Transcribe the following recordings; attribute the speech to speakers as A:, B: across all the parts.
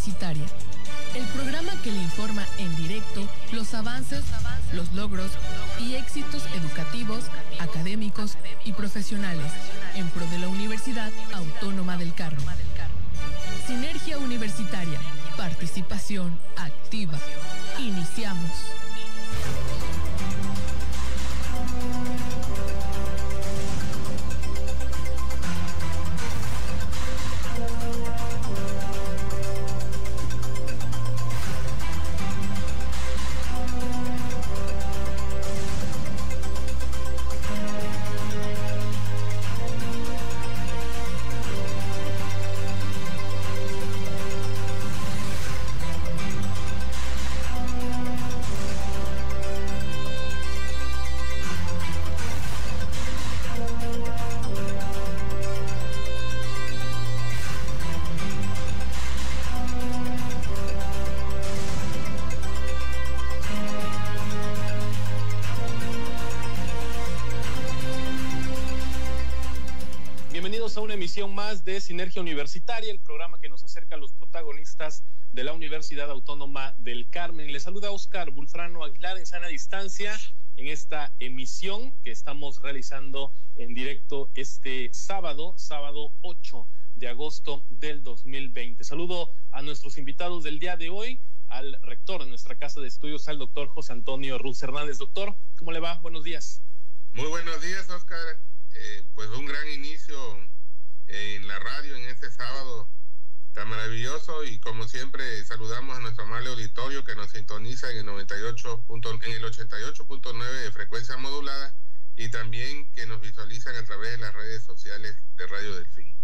A: Universitaria, el programa que le informa en directo los avances, los logros y éxitos educativos, académicos y profesionales en pro de la Universidad Autónoma del Carmen. Sinergia Universitaria, participación activa. Iniciamos.
B: Más de Sinergia Universitaria, el programa que nos acerca a los protagonistas de la Universidad Autónoma del Carmen. Le saluda Oscar Bulfrano Aguilar en sana distancia en esta emisión que estamos realizando en directo este sábado, sábado 8 de agosto del 2020. Saludo a nuestros invitados del día de hoy, al rector de nuestra casa de estudios, al doctor José Antonio Ruz Hernández. Doctor, ¿cómo le va? Buenos días.
C: Muy buenos días, Oscar. Eh, pues un gran inicio en la radio en este sábado tan maravilloso y como siempre saludamos a nuestro amable auditorio que nos sintoniza en el 98 en el 88.9 de frecuencia modulada y también que nos visualizan a través de las redes sociales de Radio Delfín.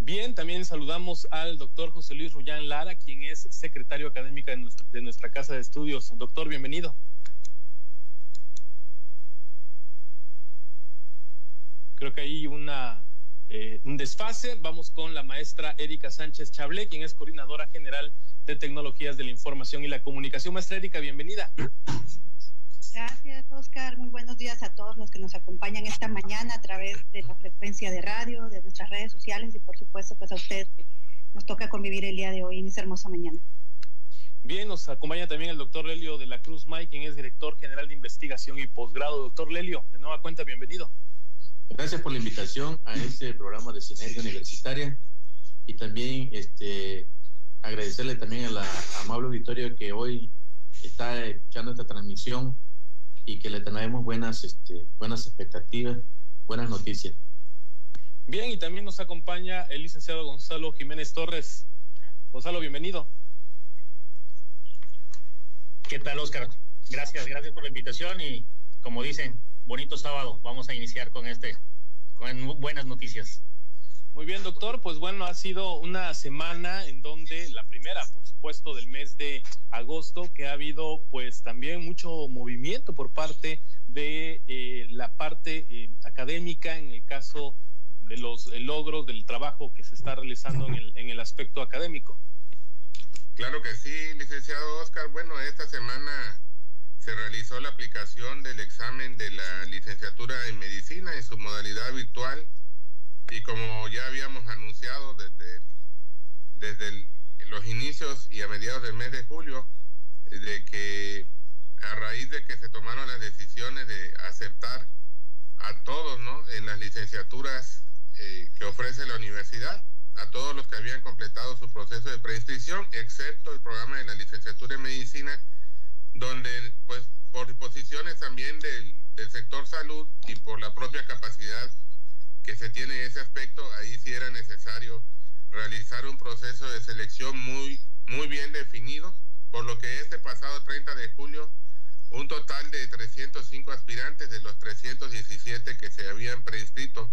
B: Bien, también saludamos al doctor José Luis Rullán Lara, quien es secretario académico de nuestra casa de estudios. Doctor, bienvenido. Creo que hay una eh, un desfase. Vamos con la maestra Erika Sánchez Chablé, quien es coordinadora general de tecnologías de la información y la comunicación. Maestra Erika, bienvenida.
D: Gracias, Oscar. Muy buenos días a todos los que nos acompañan esta mañana a través de la frecuencia de radio, de nuestras redes sociales y por supuesto pues a ustedes nos toca convivir el día de hoy en esta hermosa mañana.
B: Bien, nos acompaña también el doctor Lelio de la Cruz May, quien es director general de investigación y posgrado. Doctor Lelio, de nueva cuenta, bienvenido.
E: Gracias por la invitación a este programa de Sinergia Universitaria y también este, agradecerle también a la amable auditorio que hoy está escuchando esta transmisión y que le tenemos buenas, este, buenas expectativas, buenas noticias.
B: Bien, y también nos acompaña el licenciado Gonzalo Jiménez Torres. Gonzalo, bienvenido.
F: ¿Qué tal, Oscar? Gracias, gracias por la invitación y como dicen, bonito sábado. Vamos a iniciar con este, con buenas noticias.
B: Muy bien, doctor. Pues bueno, ha sido una semana en donde la primera, por supuesto, del mes de agosto, que ha habido pues también mucho movimiento por parte de eh, la parte eh, académica en el caso de los logros del trabajo que se está realizando en el, en el aspecto académico.
C: Claro que sí, licenciado Oscar. Bueno, esta semana se realizó la aplicación del examen de la licenciatura en medicina en su modalidad virtual y como ya habíamos anunciado desde, desde los inicios y a mediados del mes de julio, de que a raíz de que se tomaron las decisiones de aceptar a todos ¿no? en las licenciaturas eh, que ofrece la universidad, a todos los que habían completado su proceso de preinscripción, excepto el programa de la licenciatura en medicina, donde pues por disposiciones también del, sector salud y por la propia capacidad que se tiene en ese aspecto, ahí sí era necesario realizar un proceso de selección muy, muy bien definido, por lo que este pasado 30 de julio un total de 305 aspirantes de los 317 que se habían preinscrito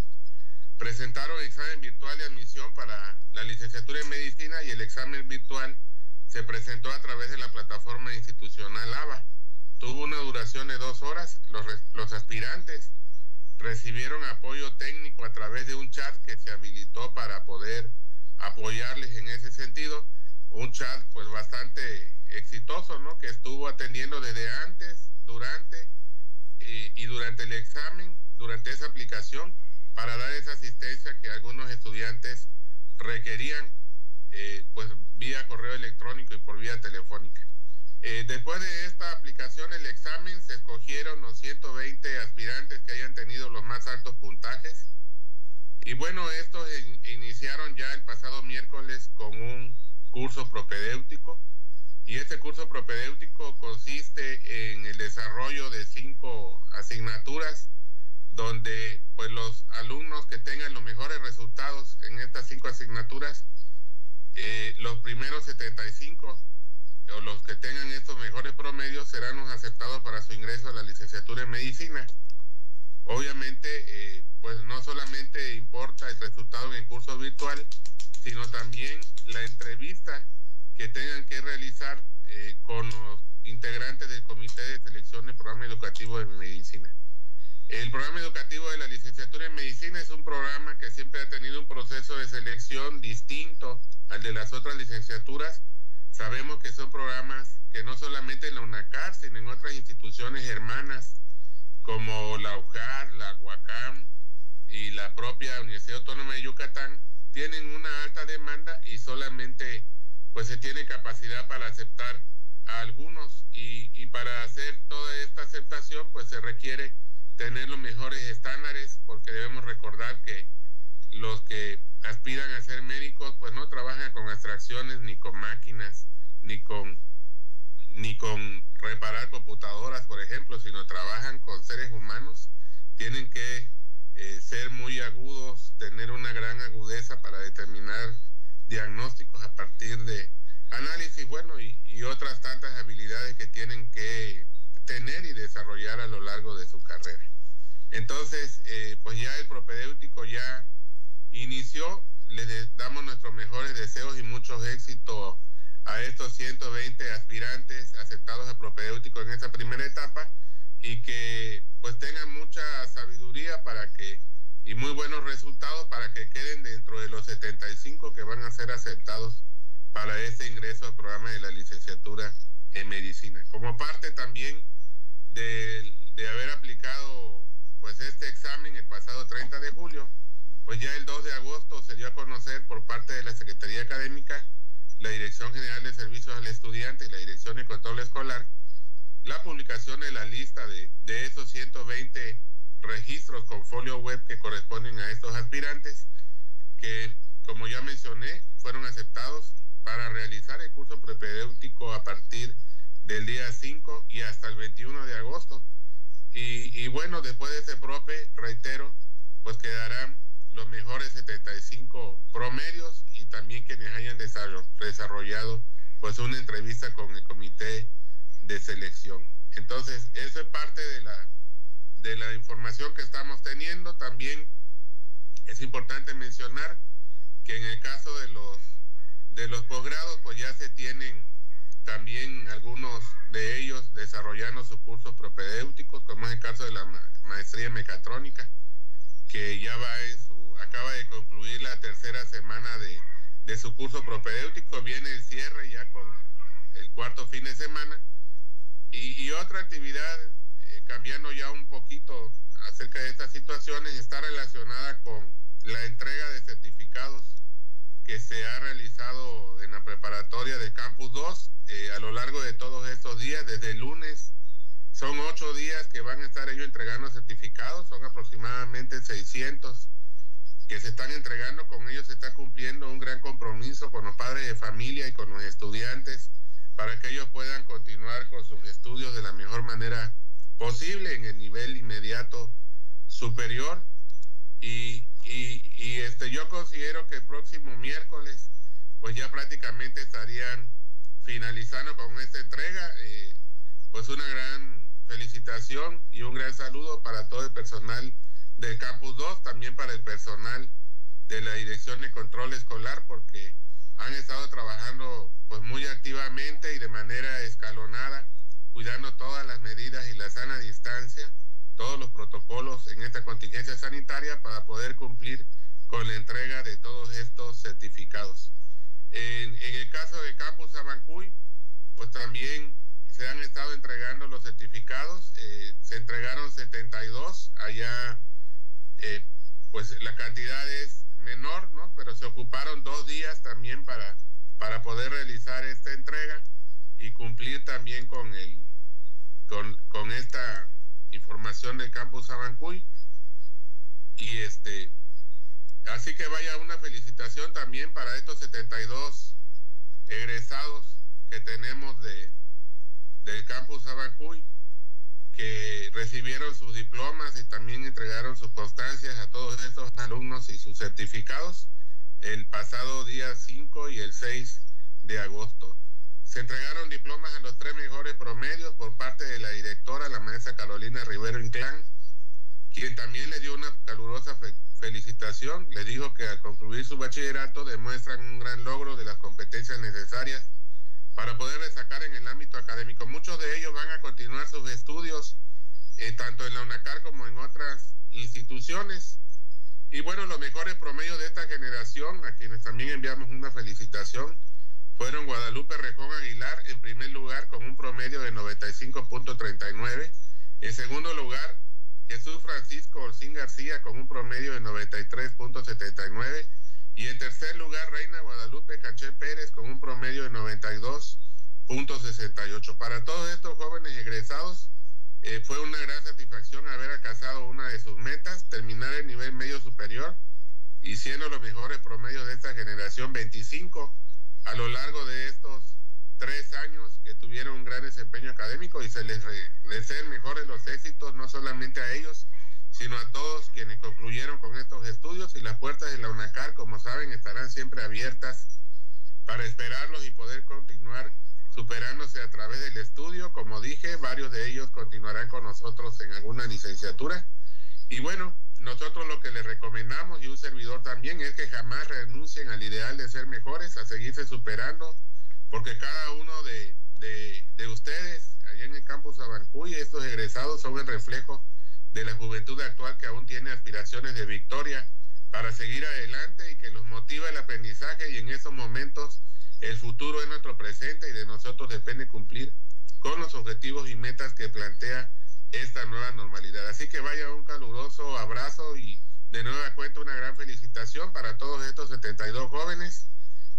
C: presentaron examen virtual de admisión para la licenciatura en medicina y el examen virtual se presentó a través de la plataforma institucional ABA. Tuvo una duración de dos horas. Los, los aspirantes recibieron apoyo técnico a través de un chat que se habilitó para poder apoyarles en ese sentido. Un chat pues bastante exitoso, ¿no? Que estuvo atendiendo desde antes, durante y, y durante el examen, durante esa aplicación, para dar esa asistencia que algunos estudiantes requerían eh, pues vía correo electrónico y por vía telefónica. Eh, después de esta aplicación, el examen, se escogieron los 120 aspirantes que hayan tenido los más altos puntajes. Y bueno, estos iniciaron ya el pasado miércoles con un curso propedéutico. Y este curso propedéutico consiste en el desarrollo de cinco asignaturas donde pues los alumnos que tengan los mejores resultados en estas cinco asignaturas, eh, los primeros 75 o los que tengan estos mejores promedios serán los aceptados para su ingreso a la licenciatura en medicina. Obviamente, eh, pues no solamente importa el resultado en el curso virtual, sino también la entrevista que tengan que realizar eh, con los integrantes del Comité de Selección del Programa Educativo de Medicina. El programa educativo de la licenciatura en medicina es un programa que siempre ha tenido un proceso de selección distinto al de las otras licenciaturas. Sabemos que son programas que no solamente en la UNACAR, sino en otras instituciones hermanas como la UJAR, la UACAM y la propia Universidad Autónoma de Yucatán tienen una alta demanda y solamente pues se tiene capacidad para aceptar a algunos. Y, y para hacer toda esta aceptación pues se requiere tener los mejores estándares porque debemos recordar que los que aspiran a ser médicos pues no trabajan con abstracciones ni con máquinas ni con ni con reparar computadoras por ejemplo sino trabajan con seres humanos. Tienen que eh, ser muy agudos tener una gran agudeza para determinar diagnósticos a partir de análisis bueno y, otras tantas habilidades que tienen que tener y desarrollar a lo largo de su carrera entonces eh, pues ya el propedéutico ya inició. Les damos nuestros mejores deseos y muchos éxitos a estos 120 aspirantes aceptados a propedéutico en esta primera etapa y que pues tengan mucha sabiduría para que y muy buenos resultados para que queden dentro de los 75 que van a ser aceptados para este ingreso al programa de la licenciatura en medicina. Como parte también de, de haber aplicado pues este examen el pasado 30 de julio, pues ya el 2 de agosto se dio a conocer por parte de la Secretaría Académica, la Dirección General de Servicios al Estudiante y la Dirección de Control Escolar la publicación de la lista de, de esos 120 registros con folio web que corresponden a estos aspirantes que, como ya mencioné, fueron aceptados para realizar el curso propedéutico a partir del día 5 y hasta el 21 de agosto. Y, y bueno, después de ese prope, reitero, pues quedarán los mejores 75 promedios y también quienes hayan desarrollado pues una entrevista con el comité de selección. Entonces, eso es parte de la, de la información que estamos teniendo. También es importante mencionar que en el caso de los, de los posgrados, pues ya se tienen también algunos de ellos desarrollando sus cursos propedéuticos, como es el caso de la maestría en mecatrónica, que ya va en su acaba de concluir la tercera semana de, de su curso propedéutico, viene el cierre ya con el cuarto fin de semana. Y, otra actividad, eh, cambiando ya un poquito acerca de estas situaciones, está relacionada con la entrega de certificados que se ha realizado en la preparatoria del Campus 2 eh, a lo largo de todos estos días, desde el lunes. Son ocho días que van a estar ellos entregando certificados, son aproximadamente 600 que se están entregando, con ellos se está cumpliendo un gran compromiso con los padres de familia y con los estudiantes para que ellos puedan continuar con sus estudios de la mejor manera posible en el nivel inmediato superior. Y, y, este, yo considero que el próximo miércoles, pues ya prácticamente estarían finalizando con esta entrega. Eh, pues una gran felicitación y un gran saludo para todo el personal del Campus 2, también para el personal de la Dirección de Control Escolar, porque han estado trabajando pues muy activamente y de manera escalonada, cuidando todas las medidas y la sana distancia, todos los protocolos en esta contingencia sanitaria para poder cumplir con la entrega de todos estos certificados. En, el caso de Campus Abancuy, pues también se han estado entregando los certificados, eh, se entregaron 72 allá eh, pues la cantidad es menor, ¿no? Pero se ocuparon dos días también para, para poder realizar esta entrega y cumplir también con el con, con esta información del campus Abancuy. Y este así que vaya una felicitación también para estos 72 egresados que tenemos de del campus Abancuy que recibieron sus diplomas y también entregaron sus constancias a todos estos alumnos y sus certificados el pasado día 5 y el 6 de agosto. Se entregaron diplomas a los tres mejores promedios por parte de la directora, la maestra Carolina Rivero Inclán, quien también le dio una calurosa felicitación. Le dijo que al concluir su bachillerato demuestran un gran logro de las competencias necesarias para poder destacar en el ámbito académico. Muchos de ellos van a continuar sus estudios eh, tanto en la UNACAR como en otras instituciones. Y bueno, los mejores promedios de esta generación, a quienes también enviamos una felicitación, fueron Guadalupe Rejón Aguilar en primer lugar con un promedio de 95.39. En segundo lugar, Jesús Francisco Orcín García con un promedio de 93.79. Y en tercer lugar, Reina Guadalupe Caché Pérez con un promedio de 92.68. Para todos estos jóvenes egresados, eh, fue una gran satisfacción haber alcanzado una de sus metas, terminar el nivel medio superior y siendo los mejores promedios de esta generación 25 a lo largo de estos tres años que tuvieron un gran desempeño académico y se les deseen mejores los éxitos no solamente a ellos, sino a todos quienes concluyeron con estos estudios y las puertas de la UNACAR, como saben, estarán siempre abiertas para esperarlos y poder continuar superándose a través del estudio. Como dije, varios de ellos continuarán con nosotros en alguna licenciatura. Y bueno, nosotros lo que les recomendamos y un servidor también es que jamás renuncien al ideal de ser mejores, a seguirse superando, porque cada uno de, de, ustedes allá en el campus Abancuy, estos egresados son el reflejo de la juventud actual que aún tiene aspiraciones de victoria para seguir adelante y que los motiva el aprendizaje y en esos momentos el futuro es nuestro presente y de nosotros depende cumplir con los objetivos y metas que plantea esta nueva normalidad. Así que vaya un caluroso abrazo y de nueva cuenta una gran felicitación para todos estos 72 jóvenes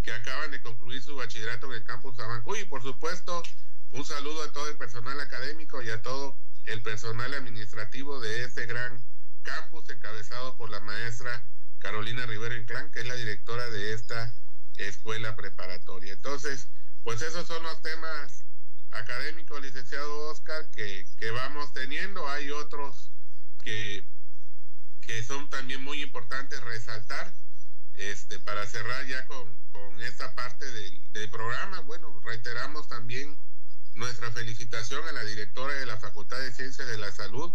C: que acaban de concluir su bachillerato en el campus Abancuy y por supuesto un saludo a todo el personal académico y a todo el personal administrativo de este gran campus encabezado por la maestra Carolina Rivero Inclán, que es la directora de esta escuela preparatoria. Entonces, pues esos son los temas académicos, licenciado Oscar, que, que vamos teniendo. Hay otros que, que son también muy importantes resaltar. Este, para cerrar ya con, con esta parte del, del programa, bueno, reiteramos también nuestra felicitación a la directora de la Facultad de Ciencias de la Salud,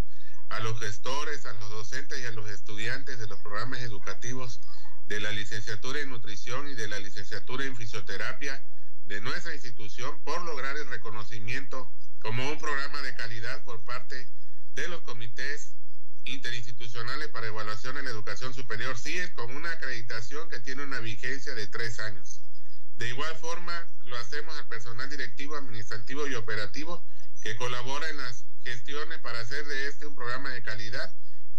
C: a los gestores, a los docentes y a los estudiantes de los programas educativos de la licenciatura en nutrición y de la licenciatura en fisioterapia de nuestra institución por lograr el reconocimiento como un programa de calidad por parte de los comités interinstitucionales para evaluación en la educación superior, CIES, con una acreditación que tiene una vigencia de tres años. De igual forma, lo hacemos al personal directivo, administrativo y operativo que colabora en las gestiones para hacer de este un programa de calidad,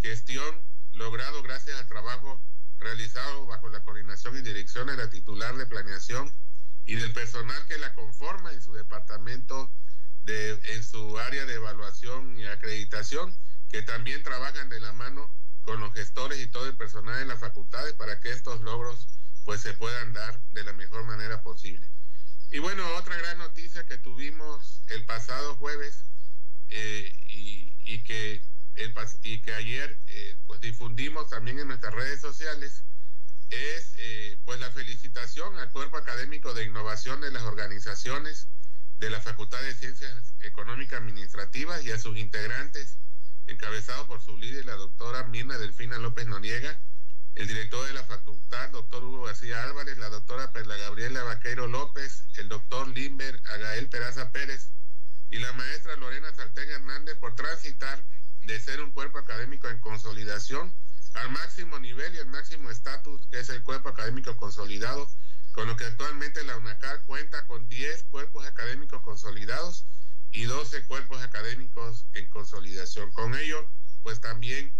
C: gestión logrado gracias al trabajo realizado bajo la coordinación y dirección de la titular de planeación y del personal que la conforma en su departamento, de, en su área de evaluación y acreditación, que también trabajan de la mano con los gestores y todo el personal en las facultades para que estos logros pues se puedan dar de la mejor manera posible. Y bueno, otra gran noticia que tuvimos el pasado jueves eh, y, que el, y que ayer eh, pues difundimos también en nuestras redes sociales es eh, pues la felicitación al cuerpo académico de innovación de las organizaciones de la Facultad de Ciencias Económicas Administrativas y a sus integrantes, encabezado por su líder, la doctora Mirna Delfina López Noriega, el director de la facultad, doctor Hugo García Álvarez, la doctora Perla Gabriela Vaqueiro López, el doctor Limber Agael Peraza Pérez y la maestra Lorena Sartén Hernández por transitar de ser un cuerpo académico en consolidación al máximo nivel y al máximo estatus que es el cuerpo académico consolidado, con lo que actualmente la UNACAR cuenta con 10 cuerpos académicos consolidados y 12 cuerpos académicos en consolidación. Con ello, pues también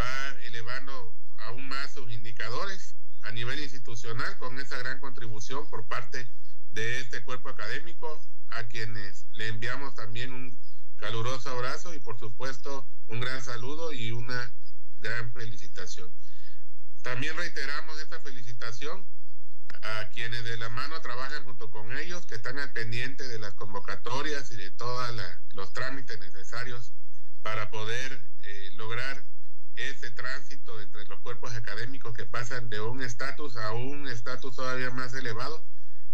C: va elevando aún más sus indicadores a nivel institucional con esa gran contribución por parte de este cuerpo académico, a quienes le enviamos también un caluroso abrazo y por supuesto un gran saludo y una También reiteramos esta felicitación a quienes de la mano trabajan junto con ellos, que están al pendiente de las convocatorias y de todos los trámites necesarios para poder eh, lograr ese tránsito entre los cuerpos académicos que pasan de un estatus a un estatus todavía más elevado,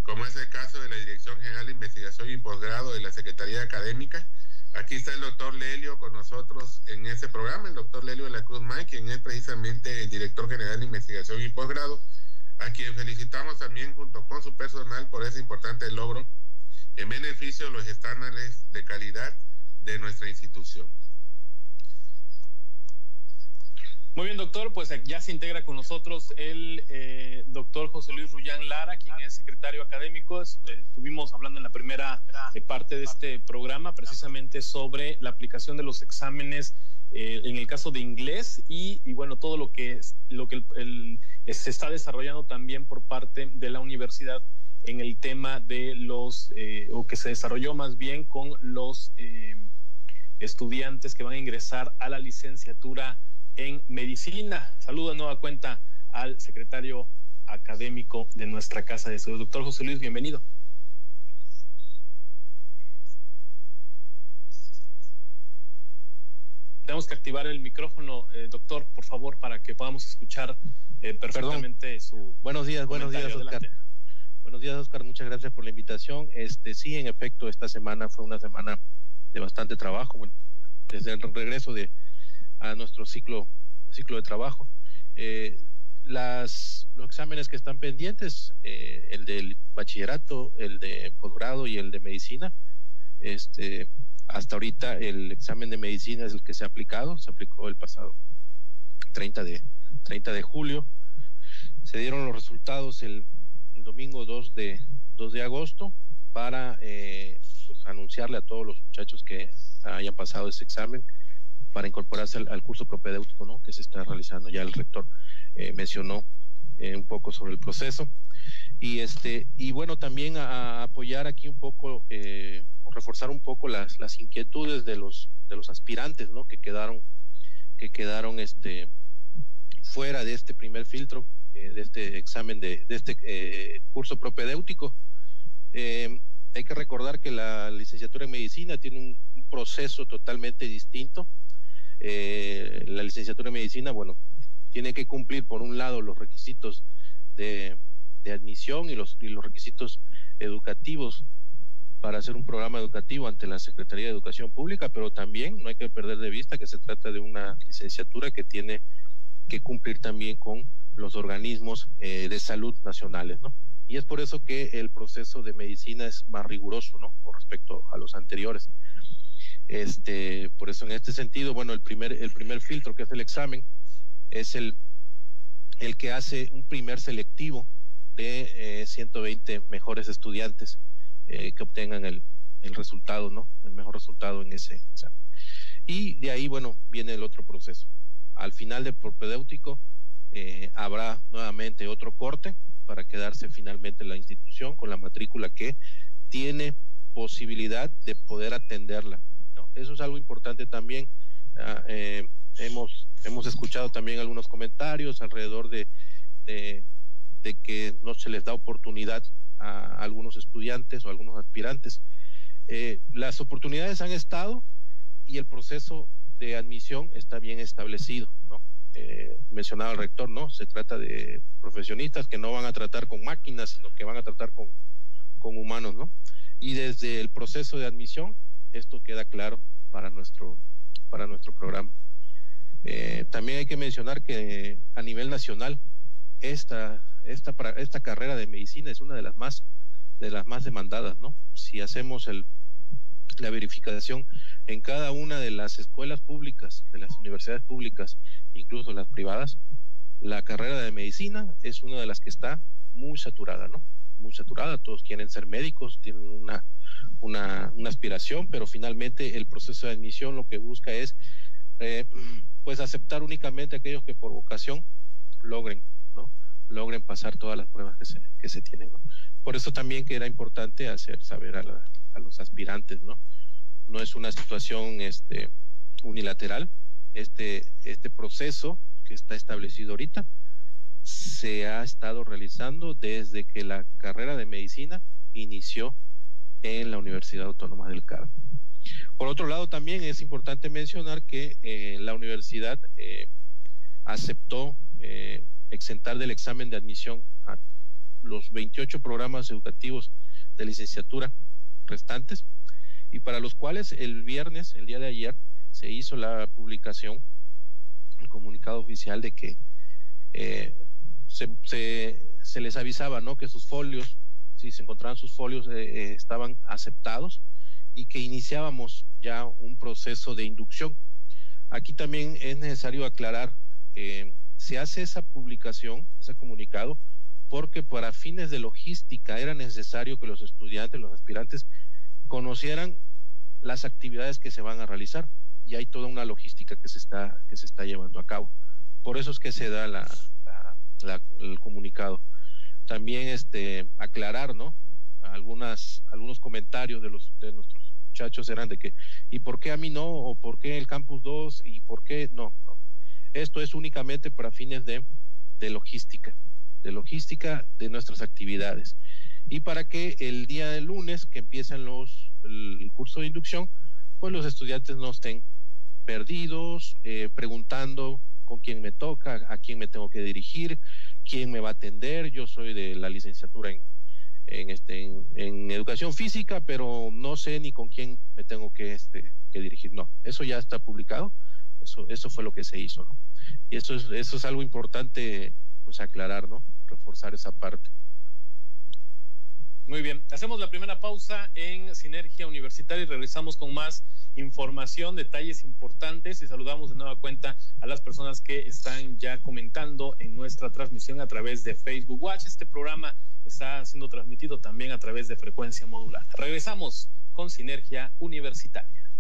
C: como es el caso de la Dirección General de Investigación y Posgrado de la Secretaría Académica. Aquí está el doctor Lelio con nosotros en ese programa, el doctor Lelio de la Cruz May, quien es precisamente el director general de investigación y posgrado, a quien felicitamos también junto con su personal por ese importante logro en beneficio de los estándares de calidad de nuestra institución.
B: Muy bien, doctor, pues ya se integra con nosotros el eh, doctor José Luis Rullán Lara, quien es secretario académico. Eh, estuvimos hablando en la primera eh, parte de este programa precisamente sobre la aplicación de los exámenes en el caso de inglés y, bueno, todo lo que, lo que se está desarrollando también por parte de la universidad en el tema de los, o que se desarrolló más bien con los estudiantes que van a ingresar a la licenciatura en medicina. Saludo de nueva cuenta al secretario académico de nuestra Casa de Estudios. Doctor José Luis, bienvenido. Tenemos que activar el micrófono, eh, doctor, por favor, para que podamos escuchar eh, perfectamente su.
G: Buenos días, buenos días, Oscar. Buenos días, Oscar. Muchas gracias por la invitación. Este, sí, en efecto, esta semana fue una semana de bastante trabajo. Bueno, desde el regreso de, a nuestro ciclo, ciclo de trabajo. Eh, las, los exámenes que están pendientes, eh, el del bachillerato, el de posgrado y el de medicina, este, hasta ahorita el examen de medicina es el que se ha aplicado, se aplicó el pasado 30 de, 30 de julio. Se dieron los resultados el, domingo 2 de, 2 de agosto para eh, pues, anunciarle a todos los muchachos que hayan pasado ese examen para incorporarse al, curso propedéutico ¿no? que se está realizando. Ya el rector eh, mencionó eh, un poco sobre el proceso. Y, este, y bueno, también a, apoyar aquí un poco, eh, o reforzar un poco las, las inquietudes de los, de los aspirantes ¿no? que quedaron, que quedaron este, fuera de este primer filtro, de este examen, de, de este curso propedéutico. hay que recordar que la licenciatura en medicina tiene un, un proceso totalmente distinto eh, la licenciatura en medicina, bueno, tiene que cumplir por un lado los requisitos de, admisión y los, y los requisitos educativos para hacer un programa educativo ante la Secretaría de Educación Pública, pero también no hay que perder de vista que se trata de una licenciatura que tiene que cumplir también con los organismos eh, de salud nacionales, ¿no? Y es por eso que el proceso de medicina es más riguroso, ¿no? Con respecto a los anteriores. Este, por eso en este sentido, bueno, el primer, el primer filtro que es el examen es el, el que hace un primer selectivo de 120 eh, mejores estudiantes eh, que obtengan el, el, resultado, ¿no? El mejor resultado en ese examen. Y de ahí, bueno, viene el otro proceso. Al final del propedéutico eh, habrá nuevamente otro corte para quedarse finalmente la institución con la matrícula que tiene posibilidad de poder atenderla eso es algo importante también. Ah, eh, hemos, hemos escuchado también algunos comentarios alrededor de, de, que no se les da oportunidad a algunos estudiantes o algunos aspirantes. Eh, las oportunidades han estado y el proceso de admisión está bien establecido, ¿no? Eh, mencionaba el rector, ¿no? Se trata de profesionistas que no van a tratar con máquinas, sino que van a tratar con, con humanos, ¿no? Y desde el proceso de admisión esto queda claro para nuestro, para nuestro programa. Eh, también hay que mencionar que a nivel nacional esta, esta, esta carrera de medicina es una de las más, de las más demandadas, ¿no? Si hacemos el, la verificación en cada una de las escuelas públicas, de las universidades públicas, incluso las privadas, la carrera de medicina es una de las que está muy saturada, ¿no? Muy saturada, todos quieren ser médicos, tienen una una, aspiración, pero finalmente el proceso de admisión lo que busca es eh, pues aceptar únicamente aquellos que por vocación logren ¿no? logren pasar todas las pruebas que se, que se tienen. Por eso también que era importante hacer saber a, a, los aspirantes, ¿no? No es una situación este, unilateral. Este, este proceso que está establecido ahorita se ha estado realizando desde que la carrera de medicina inició en la Universidad Autónoma del Carmen. Por otro lado, también es importante mencionar que eh, la universidad eh, aceptó eh, exentar del examen de admisión a los 28 programas educativos de licenciatura restantes y para los cuales el viernes, el día de ayer, se hizo la publicación, el comunicado oficial de que se, les avisaba ¿no? que sus folios, si se encontraban sus folios, estaban aceptados y que iniciábamos ya un proceso de inducción. Aquí también es necesario aclarar se hace esa publicación, ese comunicado, porque para fines de logística era necesario que los estudiantes, los aspirantes, conocieran las actividades que se van a realizar y hay toda una logística que se está, que se está llevando a cabo. Por eso es que se da la, el comunicado. También este, aclarar, ¿no? Algunas, algunos comentarios de, los, de nuestros muchachos eran de que, ¿y por qué a mí no? ¿O por qué el Campus 2? ¿Y por qué no? no. Esto es únicamente para fines de, de logística, de logística de nuestras actividades. Y para que el día de lunes, que empiezan los, el, curso de inducción, pues los estudiantes no estén perdidos, eh, preguntando con quién me toca, a quién me tengo que dirigir, quién me va a atender. Yo soy de la licenciatura en en, este, en, educación física, pero no sé ni con quién me tengo que, este, que dirigir. No, eso ya está publicado, eso, eso fue lo que se hizo, ¿no? Y eso es, eso es algo importante, pues aclarar, ¿no? Reforzar esa parte.
B: Muy bien, hacemos la primera pausa en Sinergia Universitaria y regresamos con más información, detalles importantes y saludamos de nueva cuenta a las personas que están ya comentando en nuestra transmisión a través de Facebook Watch. Este programa está siendo transmitido también a través de frecuencia modulada. Regresamos con Sinergia Universitaria.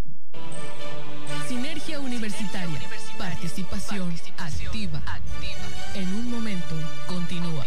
A: Sinergia Universitaria. Participación, activa. En un momento, continúa.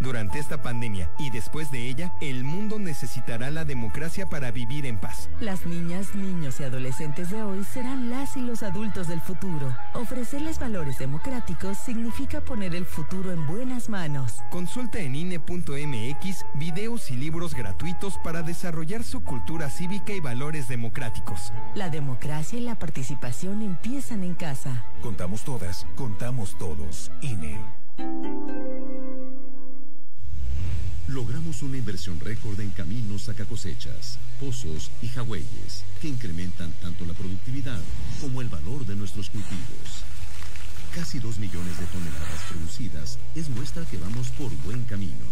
H: Durante esta pandemia y después de ella, el mundo necesitará la democracia para vivir en paz.
I: Las niñas, niños y adolescentes de hoy serán las y los adultos del futuro. Ofrecerles valores democráticos significa poner el futuro en buenas manos.
H: Consulta en INE.mx videos y libros gratuitos para desarrollar su cultura cívica y valores democráticos.
I: La democracia y la participación empiezan en casa.
J: Contamos todas, contamos todos. INE logramos una inversión récord en caminos cosechas, pozos y jagüeyes, que incrementan tanto la productividad como el valor de nuestros cultivos. Casi dos millones de toneladas producidas es muestra que vamos por buen camino.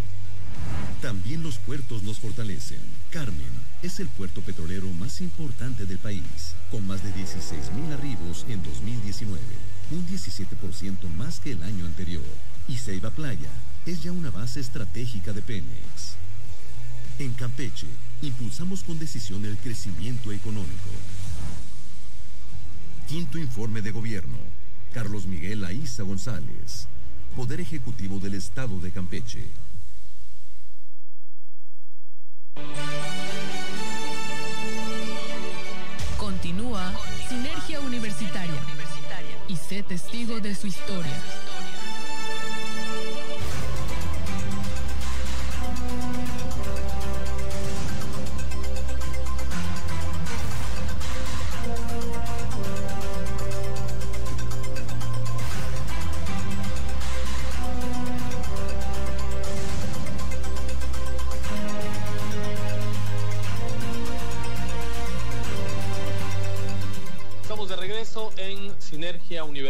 J: También los puertos nos fortalecen. Carmen es el puerto petrolero más importante del país, con más de 16.000 arribos en 2019, un 17% más que el año anterior. Y Ceiba Playa es ya una base estratégica de Pemex. En Campeche, impulsamos con decisión el crecimiento económico. Quinto informe de gobierno. Carlos Miguel Aiza González, Poder Ejecutivo del Estado de Campeche.
A: Continúa Sinergia Universitaria y sé testigo de su historia.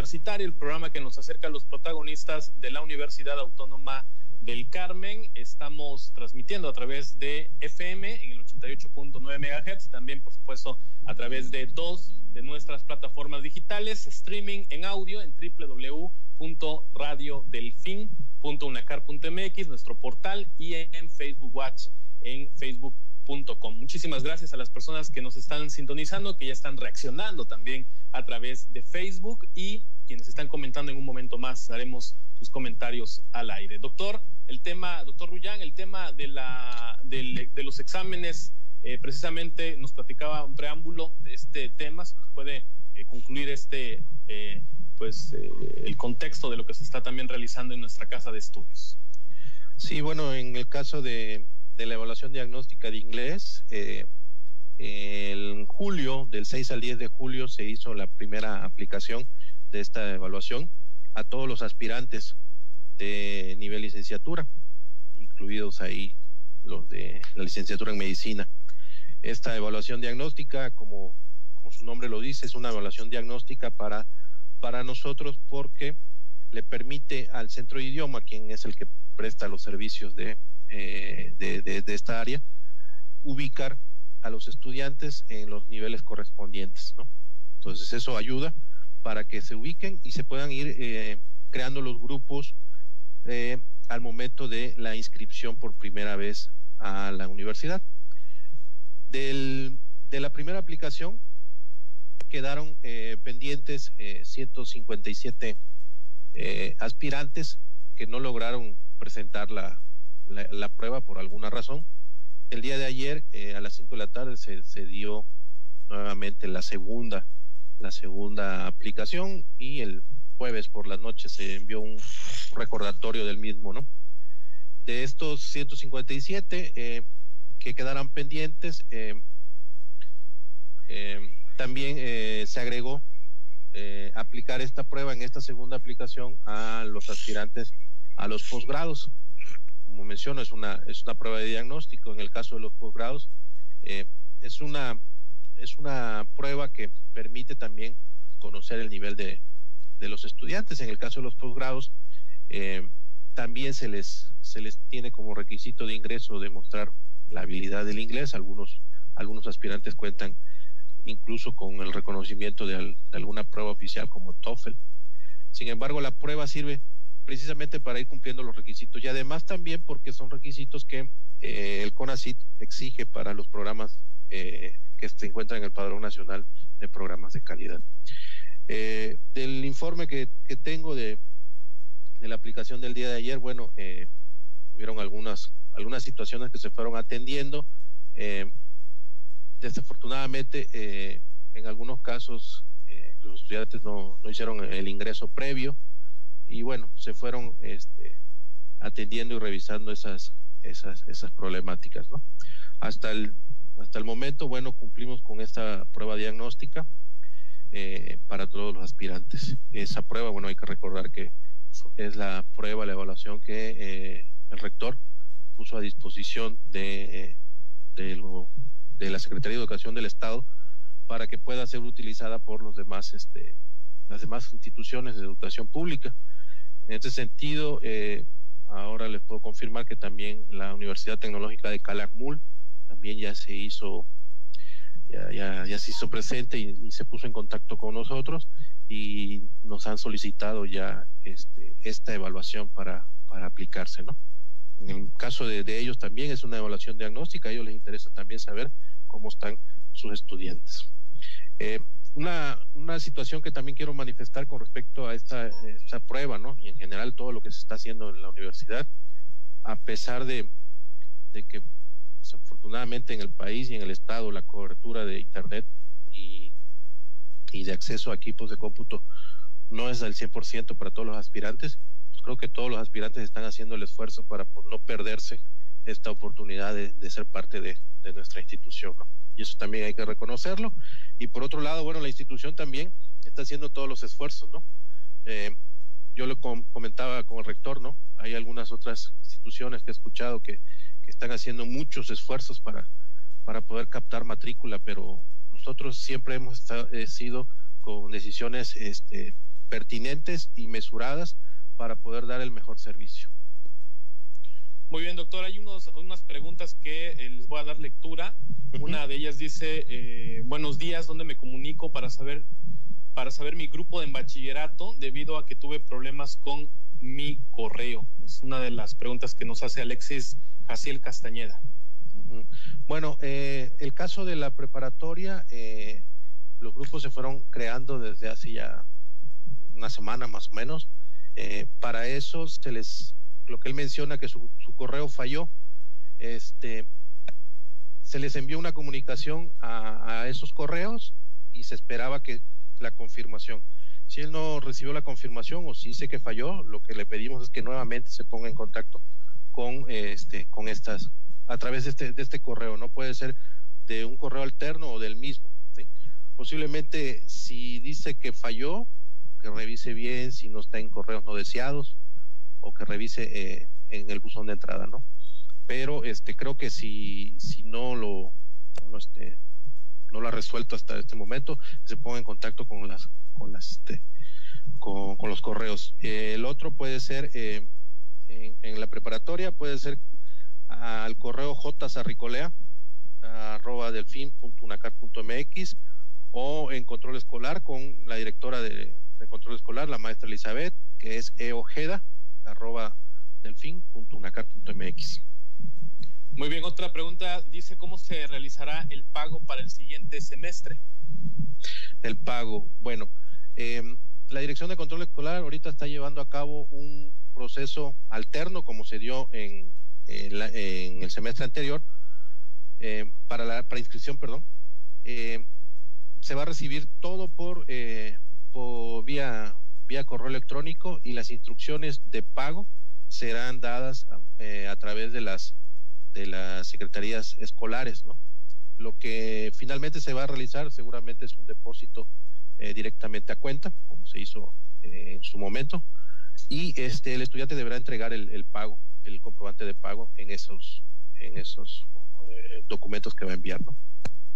B: Universitaria, el programa que nos acerca a los protagonistas de la Universidad Autónoma del Carmen. Estamos transmitiendo a través de FM en el 88.9 MHz, también por supuesto a través de dos de nuestras plataformas digitales, streaming en audio en www.radiodelfin.unacar.mx, nuestro portal y en Facebook Watch en Facebook Muchísimas gracias a las personas que nos están sintonizando, que ya están reaccionando también a través de Facebook y quienes están comentando en un momento más haremos sus comentarios al aire. Doctor, el tema, doctor Rullán, el tema de, la, de, los exámenes, eh, precisamente nos platicaba un preámbulo de este tema, se nos puede eh, concluir este, eh, pues, el contexto de lo que se está también realizando en nuestra casa de estudios.
G: Sí, bueno, en el caso de, de la evaluación diagnóstica de inglés, en julio, del 6 al 10 de julio, se hizo la primera aplicación de esta evaluación a todos los aspirantes de nivel licenciatura, incluidos ahí los de la licenciatura en medicina. Esta evaluación diagnóstica, como, como su nombre lo dice, es una evaluación diagnóstica para, para nosotros porque le permite al centro de idioma, quien es el que presta los servicios de, eh, de, esta área, ubicar a los estudiantes en los niveles correspondientes. Entonces eso ayuda para que se ubiquen y se puedan ir eh, creando los grupos eh, al momento de la inscripción por primera vez a la universidad. Del, de la primera aplicación quedaron pendientes 157 aspirantes que no lograron presentar la, la, prueba por alguna razón. El día de ayer, a las 5 de la tarde, se, se dio nuevamente la segunda la segunda aplicación y el jueves por la noche se envió un recordatorio del mismo, ¿no? De estos 157 eh, que quedaran pendientes, eh, eh, también se agregó aplicar esta prueba en esta segunda aplicación a los aspirantes a los posgrados. Como menciono, es una, es una prueba de diagnóstico. En el caso de los posgrados, es una es una prueba que permite también conocer el nivel de, los estudiantes. En el caso de los posgrados, eh, también se les, se les tiene como requisito de ingreso demostrar la habilidad del inglés. Algunos, algunos aspirantes cuentan incluso con el reconocimiento de, alguna prueba oficial como TOEFL. Sin embargo, la prueba sirve precisamente para ir cumpliendo los requisitos y además también porque son requisitos que eh, el CONACIT exige para los programas eh, que se encuentra en el Padrón Nacional de Programas de Calidad. Eh, del informe que, tengo de, la aplicación del día de ayer, bueno, eh, hubieron algunas, algunas situaciones que se fueron atendiendo. Desafortunadamente, en algunos casos, los estudiantes no, hicieron el ingreso previo y bueno, se fueron este, atendiendo y revisando esas, esas, esas problemáticas. ¿no? Hasta el hasta el momento, bueno, cumplimos con esta prueba diagnóstica eh, para todos los aspirantes. Esa prueba, bueno, hay que recordar que es la prueba, la evaluación que eh, el rector puso a disposición de, de, la Secretaría de Educación del Estado para que pueda ser utilizada por los demás, este, las demás instituciones de educación pública. En este sentido, eh, ahora les puedo confirmar que también la Universidad Tecnológica de Calakmul también ya se hizo ya, ya, se hizo presente y, se puso en contacto con nosotros y nos han solicitado ya este, esta evaluación para, para aplicarse, ¿no? En el caso de, ellos también es una evaluación diagnóstica, a ellos les interesa también saber cómo están sus estudiantes. Eh, una, una, situación que también quiero manifestar con respecto a esta, esta prueba, ¿no? Y en general todo lo que se está haciendo en la universidad, a pesar de, de que Desafortunadamente en el país y en el estado la cobertura de Internet y, de acceso a equipos de cómputo no es al 100% para todos los aspirantes. Pues creo que todos los aspirantes están haciendo el esfuerzo para no perderse esta oportunidad de, ser parte de, nuestra institución. Y eso también hay que reconocerlo. Y por otro lado, bueno, la institución también está haciendo todos los esfuerzos, ¿no? Eh, yo lo comentaba con el rector, ¿no? Hay algunas otras instituciones que he escuchado que están haciendo muchos esfuerzos para, para poder captar matrícula, pero nosotros siempre hemos eh, sido con decisiones este, pertinentes y mesuradas para poder dar el mejor servicio.
B: Muy bien, doctor. Hay unos, unas preguntas que eh, les voy a dar lectura. Una de ellas dice, eh, buenos días, ¿dónde me comunico para saber, para saber mi grupo de bachillerato debido a que tuve problemas con mi correo? Es una de las preguntas que nos hace Alexis Jaciel Castañeda.
G: Bueno, eh, el caso de la preparatoria, eh, los grupos se fueron creando desde hace ya una semana más o menos. Eh, para eso se les, lo que él menciona que su, correo falló, este, se les envió una comunicación a, esos correos y se esperaba que la confirmación. Si él no recibió la confirmación o si dice que falló, lo que le pedimos es que nuevamente se ponga en contacto con, este, con estas, a través de este, de este correo. No puede ser de un correo alterno o del mismo. Posiblemente si dice que falló, que revise bien si no está en correos no deseados o que revise eh, en el buzón de entrada, ¿no? Pero este creo que si, si no lo no, este, no lo ha resuelto hasta este momento, se ponga en contacto con las con las este, con, los correos. el otro puede ser eh, en, la preparatoria, puede ser al correo jsarricolea arroba delfin.unacar.mx o en control escolar con la directora de, control escolar, la maestra Elizabeth, que es eojeda, arroba delfin.unacar.mx.
B: Muy bien, otra pregunta dice cómo se realizará el pago para el siguiente semestre.
G: El pago, bueno, em, la Dirección de Control Escolar ahorita está llevando a cabo un proceso alterno como se dio en, en, el semestre anterior eh, para la para inscripción, perdón. Eh, se va a recibir todo por, eh, por vía, vía correo electrónico y las instrucciones de pago serán dadas a través de las de las secretarías escolares, ¿no? Lo que finalmente se va a realizar seguramente es un depósito directamente a cuenta, como se hizo en su momento, y este el estudiante deberá entregar el, pago, el comprobante de pago en esos en esos documentos que va a enviar, ¿no?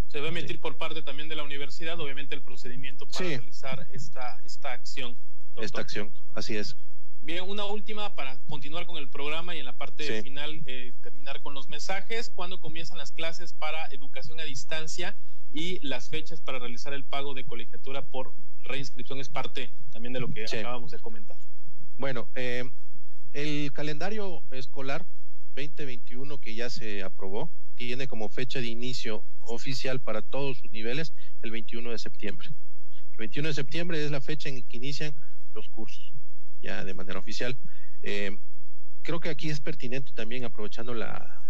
B: Se va a emitir por parte también de la universidad, obviamente, el procedimiento para realizar esta, esta acción.
G: Esta acción, así es.
B: Bien, una última para continuar con el programa y en la parte final eh, terminar con los mensajes. ¿Cuándo comienzan las clases para educación a distancia y las fechas para realizar el pago de colegiatura por reinscripción? Es parte también de lo que acabamos de comentar.
G: Bueno, eh, el calendario escolar 2021 que ya se aprobó tiene como fecha de inicio oficial para todos sus niveles el 21 de septiembre. El 21 de septiembre es la fecha en que inician los cursos, ya de manera oficial. Eh, creo que aquí es pertinente también, aprovechando la,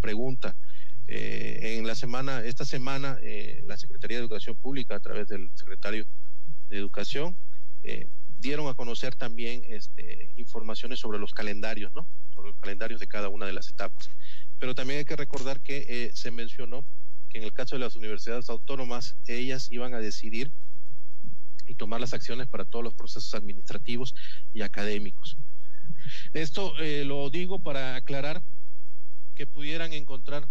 G: pregunta, eh, en la semana, esta semana, eh, la Secretaría de Educación Pública, a través del secretario de Educación, dieron a conocer también este, informaciones sobre los calendarios, ¿no? Sobre los calendarios de cada una de las etapas. Pero también hay que recordar que eh, se mencionó que en el caso de las universidades autónomas, ellas iban a decidir y tomar las acciones para todos los procesos administrativos y académicos. Esto eh, lo digo para aclarar que pudieran encontrar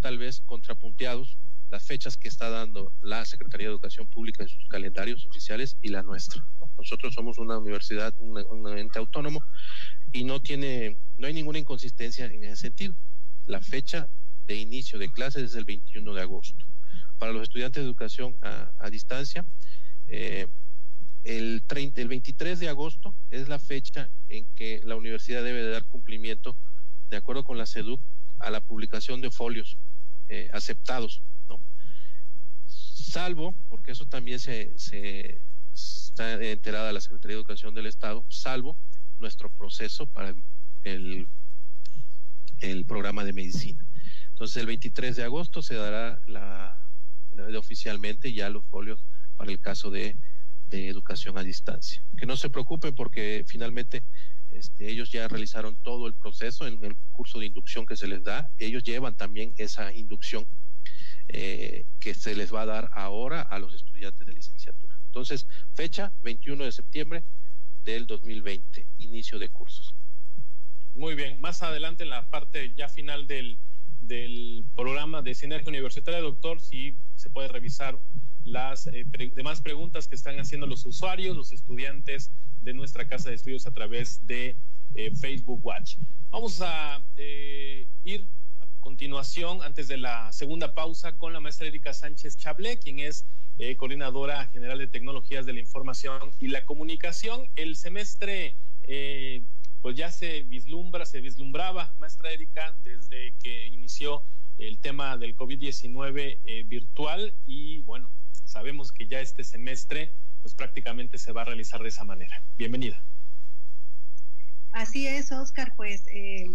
G: tal vez contrapunteados las fechas que está dando la Secretaría de Educación Pública en sus calendarios oficiales y la nuestra. Nosotros somos una universidad, un, ente autónomo y no tiene, no hay ninguna inconsistencia en ese sentido. La fecha de inicio de clases es el 21 de agosto. Para los estudiantes de educación a, distancia, eh, el, 30, el 23 de agosto es la fecha en que la universidad debe de dar cumplimiento, de acuerdo con la SEDUC, a la publicación de folios eh, aceptados salvo, porque eso también se, está enterada la Secretaría de Educación del Estado, salvo nuestro proceso para el, el programa de medicina. Entonces el 23 de agosto se dará la, oficialmente ya los folios para el caso de, educación a distancia. Que no se preocupen porque finalmente este, ellos ya realizaron todo el proceso en el curso de inducción que se les da. Ellos llevan también esa inducción eh, que se les va a dar ahora a los estudiantes de licenciatura. Entonces, fecha 21 de septiembre del 2020, inicio de cursos.
B: Muy bien, más adelante en la parte ya final del, programa de Sinergia Universitaria, doctor, si se puede revisar las eh, demás preguntas que están haciendo los usuarios, los estudiantes de nuestra casa de estudios a través de eh, Facebook Watch. Vamos a ir continuación, antes de la segunda pausa, con la maestra Erika Sánchez Chablé, quien es eh, coordinadora general de tecnologías de la información y la comunicación. El semestre, eh, pues ya se vislumbra, se vislumbraba, maestra Erika, desde que inició el tema del COVID-19 eh, virtual y bueno, sabemos que ya este semestre pues prácticamente se va a realizar de esa manera. Bienvenida.
D: Así es, Oscar, pues eh,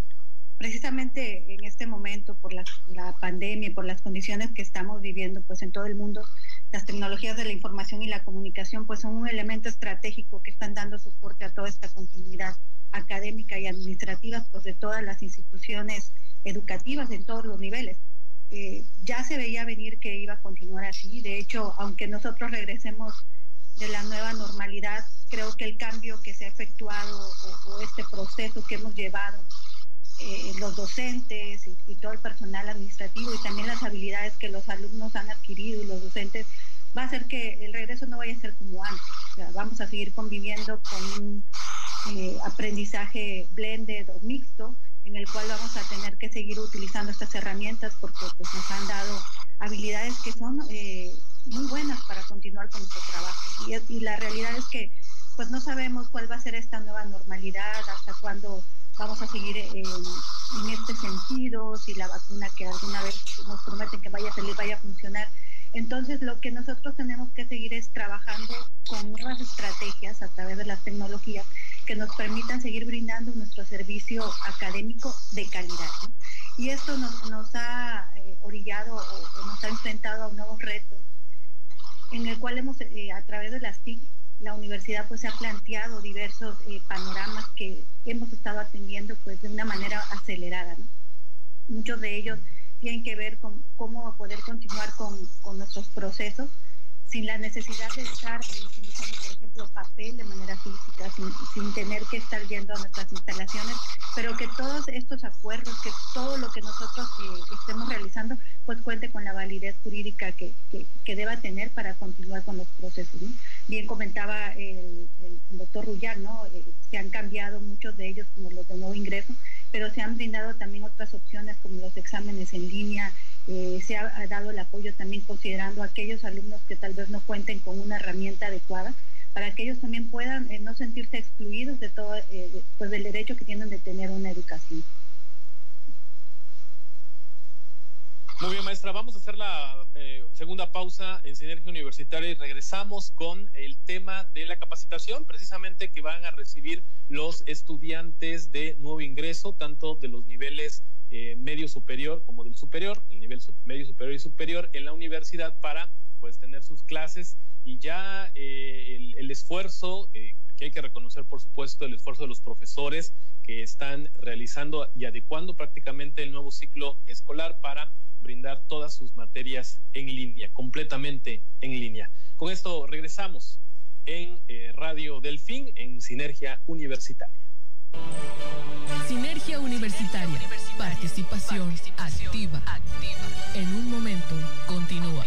D: precisamente en este momento por la, la, pandemia y por las condiciones que estamos viviendo pues en todo el mundo, las tecnologías de la información y la comunicación pues son un elemento estratégico que están dando soporte a toda esta continuidad académica y administrativa pues de todas las instituciones educativas en todos los niveles. Eh, ya se veía venir que iba a continuar así, de hecho, aunque nosotros regresemos de la nueva normalidad, creo que el cambio que se ha efectuado o, este proceso que hemos llevado eh, los docentes y, todo el personal administrativo y también las habilidades que los alumnos han adquirido y los docentes va a hacer que el regreso no vaya a ser como antes. O sea, vamos a seguir conviviendo con un eh, aprendizaje blended o mixto en el cual vamos a tener que seguir utilizando estas herramientas porque pues, nos han dado habilidades que son eh, muy buenas para continuar con nuestro trabajo. Y, la realidad es que pues no sabemos cuál va a ser esta nueva normalidad, hasta cuándo vamos a seguir en, en este sentido, si la vacuna que alguna vez nos prometen que vaya a salir vaya a funcionar. Entonces, lo que nosotros tenemos que seguir es trabajando con nuevas estrategias a través de las tecnologías que nos permitan seguir brindando nuestro servicio académico de calidad. Y esto nos, ha eh, orillado o, nos ha enfrentado a nuevos retos en el cual hemos, eh, a través de las TIC, la universidad pues se ha planteado diversos eh, panoramas que hemos estado atendiendo pues de una manera acelerada. Muchos de ellos tienen que ver con cómo poder continuar con, con nuestros procesos sin la necesidad de estar utilizando, por ejemplo, papel de manera física, sin, tener que estar yendo a nuestras instalaciones, pero que todos estos acuerdos, que todo lo que nosotros eh, estemos realizando, pues cuente con la validez jurídica que, que, deba tener para continuar con los procesos. Bien comentaba el, doctor Rullar, ¿no? Eh, se han cambiado muchos de ellos como los de nuevo ingreso, pero se han brindado también otras opciones como los exámenes en línea, eh, se ha, dado el apoyo también considerando a aquellos alumnos que tal vez no cuenten con una herramienta adecuada para que ellos también puedan eh, no sentirse excluidos de todo, eh, pues del derecho que tienen de tener una educación.
B: Muy bien, maestra. Vamos a hacer la segunda pausa en Sinergia Universitaria y regresamos con el tema de la capacitación, precisamente que van a recibir los estudiantes de nuevo ingreso, tanto de los niveles eh, medio superior como del superior, el nivel medio superior y superior en la universidad para pues tener sus clases y ya eh, el, esfuerzo, eh, que hay que reconocer por supuesto el esfuerzo de los profesores que están realizando y adecuando prácticamente el nuevo ciclo escolar para brindar todas sus materias en línea, completamente en línea. Con esto regresamos en Radio Delfín, en Sinergia Universitaria.
A: Sinergia Universitaria. Participación, activa. En un momento, continúa.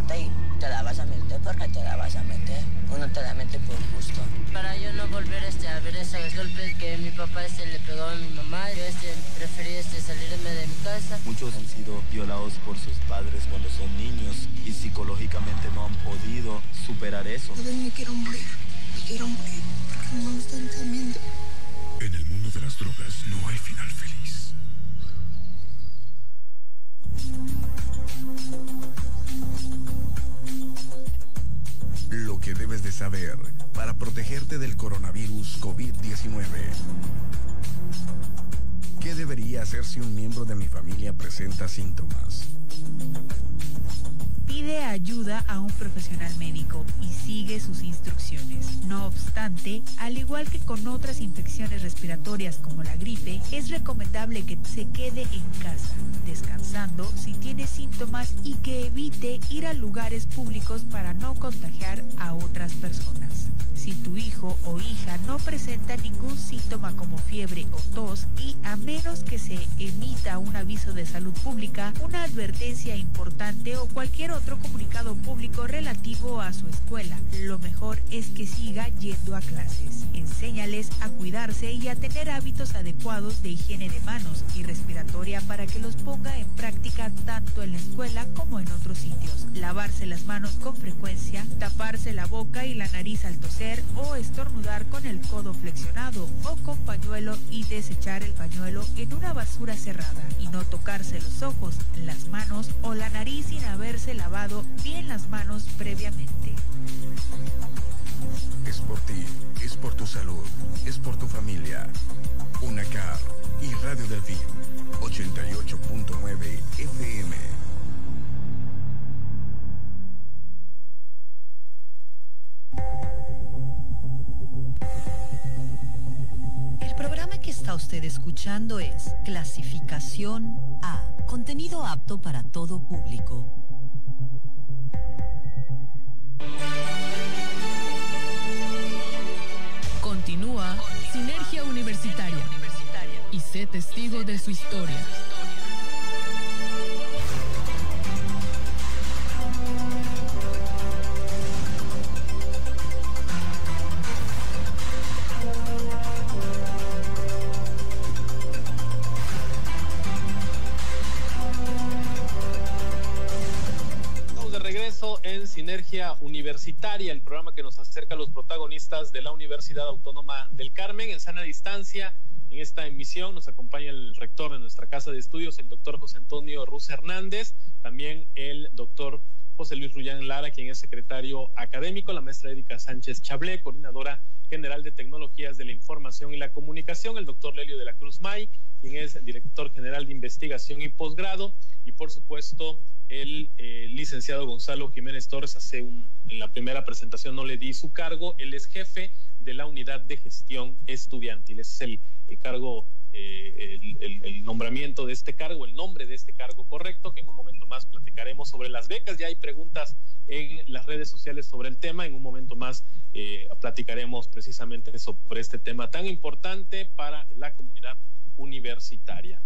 K: Y te la vas a meter porque te la vas a meter. Uno te la mete por gusto.
L: Para yo no volver este, a ver esos golpes que mi papá este, le pegó a mi mamá, yo este, preferí este, salirme de mi casa.
M: Muchos han sido violados por sus padres cuando son niños y psicológicamente no han podido superar eso.
N: A me quiero morir, me quiero morir porque no me están temiendo.
J: Lo que debes de saber para protegerte del coronavirus COVID-19. ¿Qué debería hacer si un miembro de mi familia presenta síntomas?
O: Pide ayuda a un profesional médico y sigue sus instrucciones. No obstante, al igual que con otras infecciones respiratorias como la gripe, es recomendable que se quede en casa, descansando si tiene síntomas y que evite ir a lugares públicos para no contagiar a otras personas. Si tu hijo o hija no presenta ningún síntoma como fiebre o tos y a menos que se emita un aviso de salud pública, una advertencia importante o cualquier otro comunicado público relativo a su escuela, lo mejor es que siga yendo a clases. Enséñales a cuidarse y a tener hábitos adecuados de higiene de manos y respiratoria para que los ponga en práctica tanto en la escuela como en otros sitios. Lavarse las manos con frecuencia, taparse la boca y la nariz al toser o estornudar con el codo flexionado o con pañuelo y desechar el pañuelo en una basura cerrada y no tocarse los ojos, las manos o la nariz sin haberse lavado bien las manos previamente.
P: Es por ti, es por tu salud, es por tu familia. UNACAR y Radio Delfín, 88.9 FM.
Q: Programa que está usted escuchando es Clasificación A, contenido apto para todo público.
A: Continúa Sinergia Universitaria y sé testigo de su historia.
B: Universitaria, el programa que nos acerca a los protagonistas de la Universidad Autónoma del Carmen en sana distancia. En esta emisión nos acompaña el rector de nuestra casa de estudios, el doctor José Antonio Ruz Hernández, también el doctor José Luis Rullán Lara, quien es secretario académico, la maestra Erika Sánchez Chablé, coordinadora general de tecnologías de la información y la comunicación, el doctor Lelio de la Cruz May, quien es director general de investigación y posgrado, y por supuesto el eh, licenciado Gonzalo Jiménez Torres. Hace un, en la primera presentación no le di su cargo, él es jefe de la unidad de gestión estudiantil. Es el, el cargo, eh, el, nombramiento de este cargo, el nombre de este cargo correcto, que en un momento más platicaremos sobre las becas. Ya hay preguntas en las redes sociales sobre el tema. En un momento más eh, platicaremos precisamente sobre este tema tan importante para la comunidad universitaria.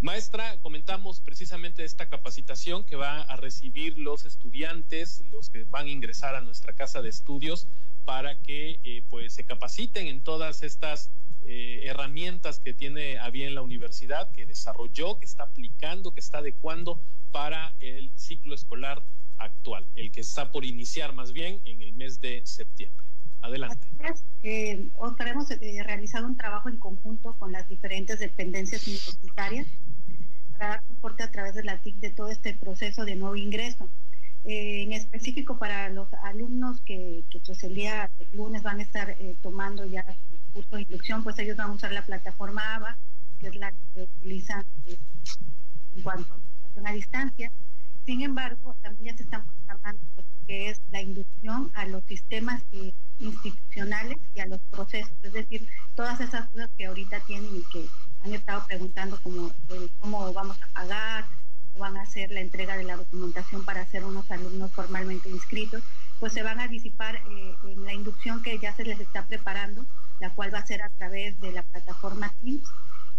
B: Maestra, comentamos precisamente esta capacitación que va a recibir los estudiantes, los que van a ingresar a nuestra casa de estudios, para que eh, pues se capaciten en todas estas eh, herramientas que tiene a bien la universidad, que desarrolló, que está aplicando, que está adecuando para el ciclo escolar actual, el que está por iniciar más bien en el mes de septiembre. Adelante.
D: Eh, hemos eh, realizado un trabajo en conjunto con las diferentes dependencias universitarias para dar soporte a través de la TIC de todo este proceso de nuevo ingreso. Eh, en específico para los alumnos que, pues el día lunes van a estar eh, tomando ya curso de inducción, pues ellos van a usar la plataforma ABA, que es la que utilizan eh, en cuanto a educación a distancia. Sin embargo, también ya se están programando pues, lo que es la inducción a los sistemas institucionales y a los procesos, es decir, todas esas dudas que ahorita tienen y que han estado preguntando como cómo vamos a pagar, van a hacer la entrega de la documentación para ser unos alumnos formalmente inscritos, pues se van a disipar eh, en la inducción que ya se les está preparando, la cual va a ser a través de la plataforma Teams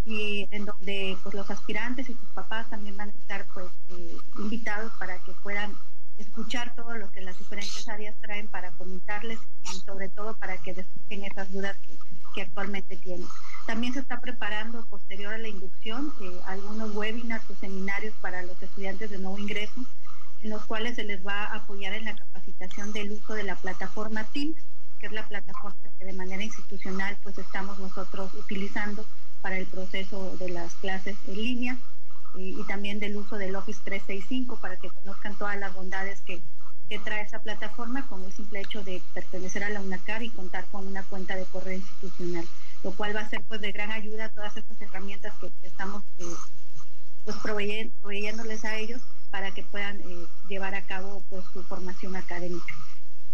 D: y en donde pues los aspirantes y sus papás también van a estar pues eh, invitados para que puedan escuchar todo lo que las diferentes áreas traen para comentarles y sobre todo para que despejen esas dudas que, que actualmente tienen. También se está preparando posterior a la inducción eh, algunos webinars o seminarios para los estudiantes de nuevo ingreso, en los cuales se les va a apoyar en la capacitación del uso de la plataforma Teams, que es la plataforma que de manera institucional pues estamos nosotros utilizando para el proceso de las clases en línea y, también del uso del Office 365 para que conozcan todas las bondades que, que trae esa plataforma con el simple hecho de pertenecer a la UNACAR y contar con una cuenta de correo institucional, lo cual va a ser pues de gran ayuda a todas estas herramientas que, estamos eh, pues proveyéndoles a ellos para que puedan eh, llevar a cabo pues su formación académica.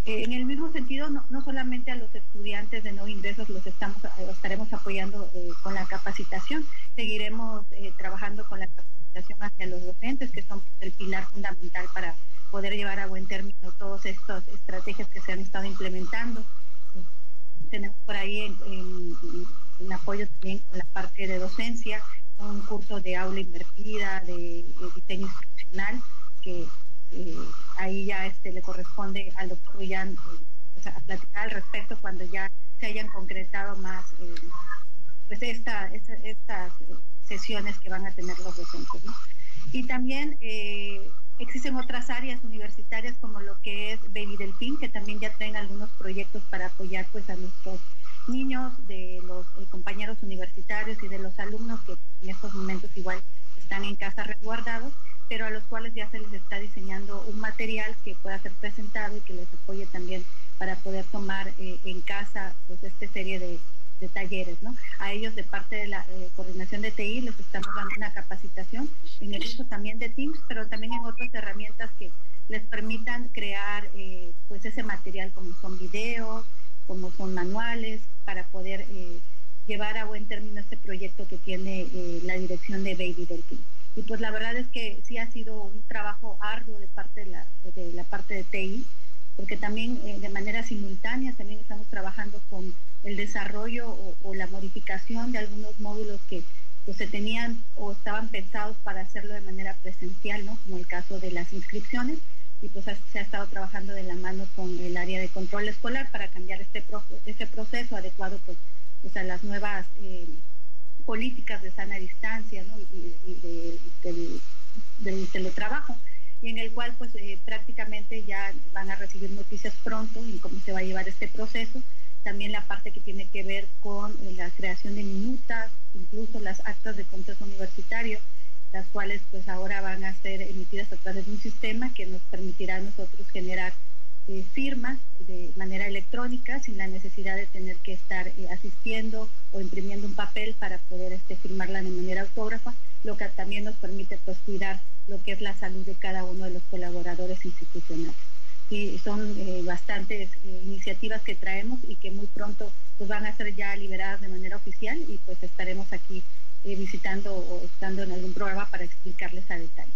D: Eh, en el mismo sentido, no, no, solamente a los estudiantes de no ingresos los estamos los estaremos apoyando eh, con la capacitación, seguiremos eh, trabajando con la capacitación hacia los docentes, que son el pilar fundamental para poder llevar a buen término todas estas estrategias que se han estado implementando. tenemos por ahí en, apoyo también con la parte de docencia, un curso de aula invertida, de, diseño instruccional, que eh, ahí ya este, le corresponde al doctor Villán pues, a platicar al respecto cuando ya se hayan concretado más pues esta, estas sesiones que van a tener los docentes. Y también Existen otras áreas universitarias como lo que es Baby Delfín, que también ya traen algunos proyectos para apoyar pues a nuestros niños, de los eh, compañeros universitarios y de los alumnos que en estos momentos igual están en casa resguardados, pero a los cuales ya se les está diseñando un material que pueda ser presentado y que les apoye también para poder tomar eh, en casa pues esta serie de, talleres, ¿no? A ellos de parte de la eh, coordinación de TI les estamos dando una capacitación en el uso también de Teams, pero también en otras herramientas que les permitan crear eh, pues ese material como son videos, como son manuales, para poder llevar a buen término este proyecto que tiene la dirección de Baby del Team. Y pues la verdad es que sí ha sido un trabajo arduo de parte de la, de la parte de TI, porque también de manera simultánea también estamos trabajando con el desarrollo o, la modificación de algunos módulos que pues, se tenían o estaban pensados para hacerlo de manera presencial, ¿no? como el caso de las inscripciones, y pues se ha estado trabajando de la mano con el área de control escolar para cambiar este, este proceso adecuado pues, pues, a las nuevas eh, políticas de sana distancia y, del, teletrabajo y en el cual pues eh, prácticamente ya van a recibir noticias pronto en cómo se va a llevar este proceso. También la parte que tiene que ver con eh, la creación de minutas, incluso las actas de consejo universitario, las cuales pues ahora van a ser emitidas a través de un sistema que nos permitirá a nosotros generar eh, firmas de manera electrónica sin la necesidad de tener que estar eh, asistiendo o imprimiendo un papel para poder este, firmarla de manera autógrafa, lo que también nos permite pues cuidar lo que es la salud de cada uno de los colaboradores institucionales y son eh, bastantes eh, iniciativas que traemos y que muy pronto pues van a ser ya liberadas de manera oficial y pues estaremos aquí visitando o estando en algún programa para explicarles a detalle.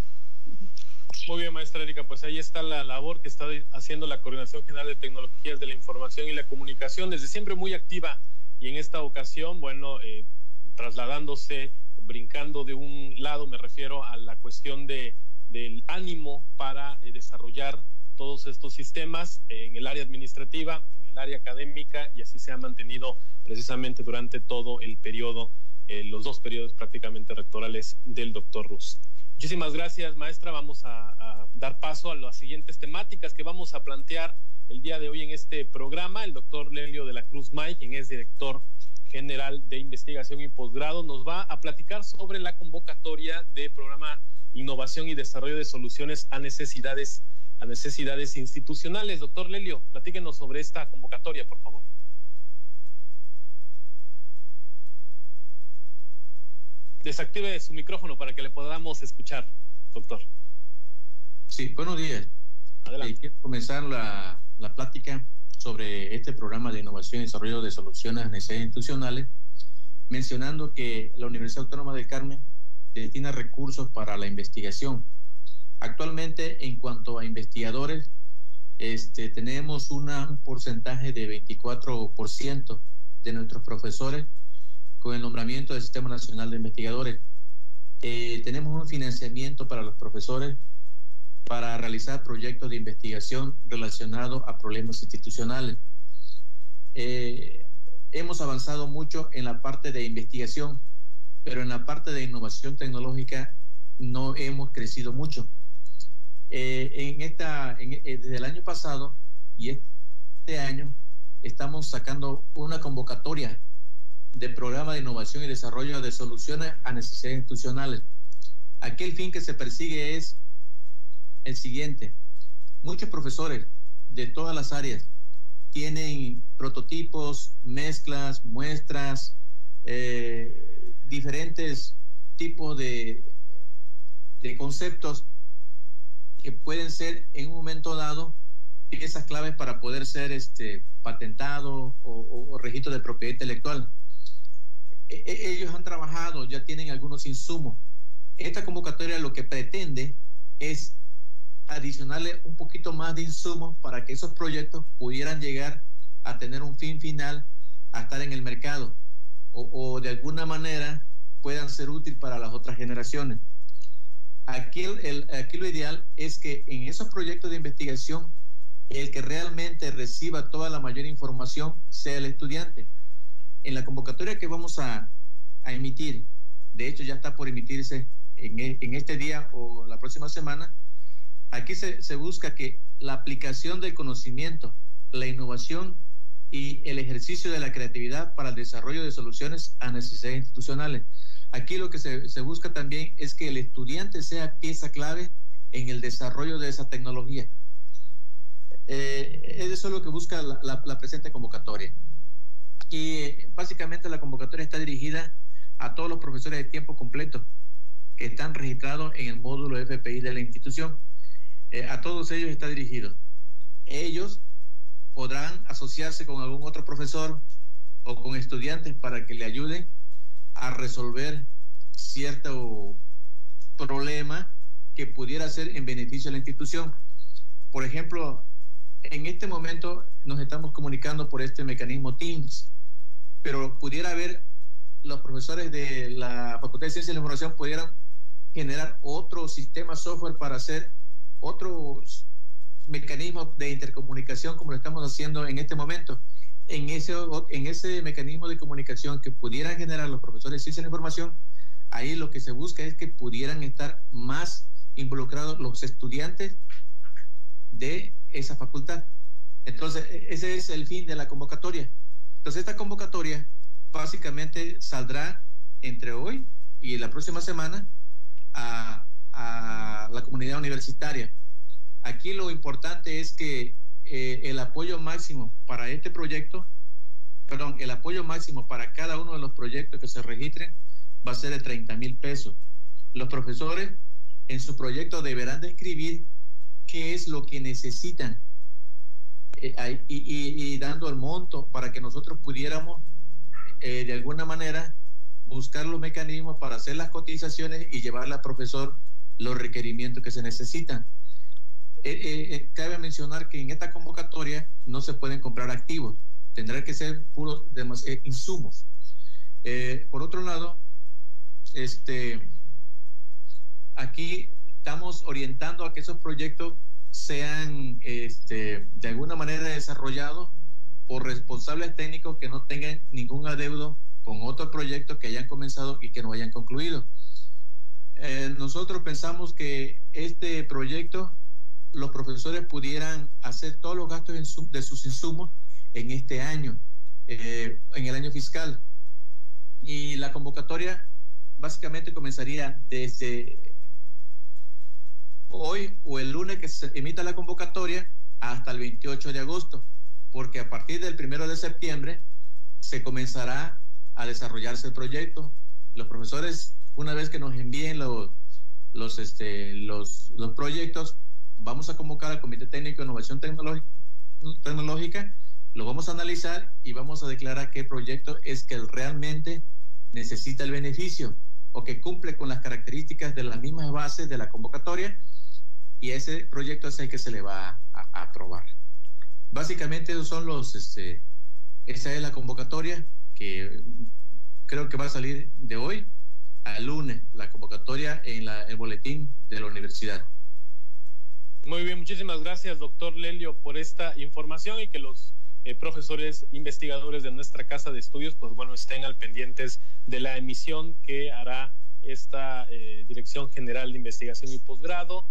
B: Muy bien, maestra Erika, pues ahí está la labor que está haciendo la Coordinación General de Tecnologías de la Información y la Comunicación, desde siempre muy activa y en esta ocasión, bueno, trasladándose, brincando de un lado, me refiero a la cuestión de, del ánimo para desarrollar todos estos sistemas en el área administrativa, en el área académica y así se ha mantenido precisamente durante todo el periodo, eh, los dos periodos prácticamente rectorales del doctor Ruz. Muchísimas gracias, maestra. Vamos a, dar paso a las siguientes temáticas que vamos a plantear el día de hoy en este programa. El doctor Lelio de la Cruz May, quien es director general de investigación y posgrado, nos va a platicar sobre la convocatoria de programa Innovación y Desarrollo de Soluciones a Necesidades a necesidades institucionales. Doctor Lelio, platíquenos sobre esta convocatoria, por favor. Desactive su micrófono para que le podamos escuchar, doctor.
E: Sí, buenos días. Adelante. Eh, quiero comenzar la, la plática sobre este programa de innovación y desarrollo de soluciones a necesidades institucionales, mencionando que la Universidad Autónoma del Carmen destina recursos para la investigación Actualmente, en cuanto a investigadores, este, tenemos un porcentaje de 24% de nuestros profesores con el nombramiento del Sistema Nacional de Investigadores. Eh, tenemos un financiamiento para los profesores para realizar proyectos de investigación relacionados a problemas institucionales. Eh, hemos avanzado mucho en la parte de investigación, pero en la parte de innovación tecnológica no hemos crecido mucho. Eh, en esta, eh, desde el año pasado y este año estamos sacando una convocatoria de programa de innovación y desarrollo de soluciones a necesidades institucionales. Aquí el fin que se persigue es el siguiente. Muchos profesores de todas las áreas tienen prototipos, mezclas, muestras, eh, diferentes tipos de, de conceptos que pueden ser en un momento dado piezas claves para poder ser este, patentado o, registro de propiedad intelectual. E, e, ellos han trabajado, ya tienen algunos insumos. Esta convocatoria lo que pretende es adicionarle un poquito más de insumos para que esos proyectos pudieran llegar a tener un fin final a estar en el mercado o, de alguna manera puedan ser útil para las otras generaciones. Aquí, el, aquí lo ideal es que en esos proyectos de investigación el que realmente reciba toda la mayor información sea el estudiante. En la convocatoria que vamos a, a emitir, de hecho ya está por emitirse en, e, en, este día o la próxima semana, aquí se, se busca que la aplicación del conocimiento, la innovación y el ejercicio de la creatividad para el desarrollo de soluciones a necesidades institucionales. Aquí lo que se, se busca también es que el estudiante sea pieza clave en el desarrollo de esa tecnología. Eh, eso es lo que busca la, presente convocatoria. Y básicamente la convocatoria está dirigida a todos los profesores de tiempo completo que están registrados en el módulo FPI de la institución. Eh, a todos ellos está dirigido. Ellos podrán asociarse con algún otro profesor o con estudiantes para que le ayuden a resolver cierto problema que pudiera ser en beneficio de la institución. Por ejemplo, en este momento nos estamos comunicando por este mecanismo Teams, pero pudiera haber los profesores de la Facultad de Ciencias de la Información pudieran generar otro sistema software para hacer otros mecanismos de intercomunicación como lo estamos haciendo en este momento. En ese, en ese mecanismo de comunicación que pudieran generar los profesores de ciencia de la información, ahí lo que se busca es que pudieran estar más involucrados los estudiantes de esa facultad. Entonces, e, ese es el fin de la convocatoria. Entonces, esta convocatoria básicamente saldrá entre hoy y la próxima semana a, la comunidad universitaria. Aquí lo importante es que eh, el apoyo máximo para este proyecto, perdón, el apoyo máximo para cada uno de los proyectos que se registren va a ser de 30 mil pesos. Los profesores en su proyecto deberán describir qué es lo que necesitan eh, y, dando el monto para que nosotros pudiéramos eh, de alguna manera buscar los mecanismos para hacer las cotizaciones y llevarle al profesor los requerimientos que se necesitan. Eh, cabe mencionar que en esta convocatoria no se pueden comprar activos, tendrá que ser puros insumos. por otro lado, este, aquí estamos orientando a que esos proyectos sean este, de alguna manera desarrollados por responsables técnicos que no tengan ningún adeudo con otro proyecto que hayan comenzado y que no hayan concluido. Eh, nosotros pensamos que este proyecto los profesores pudieran hacer todos los gastos de sus insumos en este año, eh, en el año fiscal. Y la convocatoria básicamente comenzaría desde hoy o el lunes que se emita la convocatoria hasta el 28 de agosto, porque a partir del primero de septiembre se comenzará a desarrollarse el proyecto. Los profesores, una vez que nos envíen los, los, este, los, los proyectos, vamos a convocar al Comité Técnico de Innovación Tecnológica, lo vamos a analizar y vamos a declarar qué proyecto es que realmente necesita el beneficio o que cumple con las características de las mismas bases de la convocatoria y ese proyecto es el que se le va a, aprobar. Básicamente esos son los, este, esa es la convocatoria que creo que va a salir de hoy al lunes, la convocatoria en la, el boletín de la universidad.
B: Muy bien, muchísimas gracias, doctor Lelio, por esta información y que los eh, profesores investigadores de nuestra casa de estudios, pues bueno, estén al pendientes de la emisión que hará esta eh, Dirección General de Investigación y Posgrado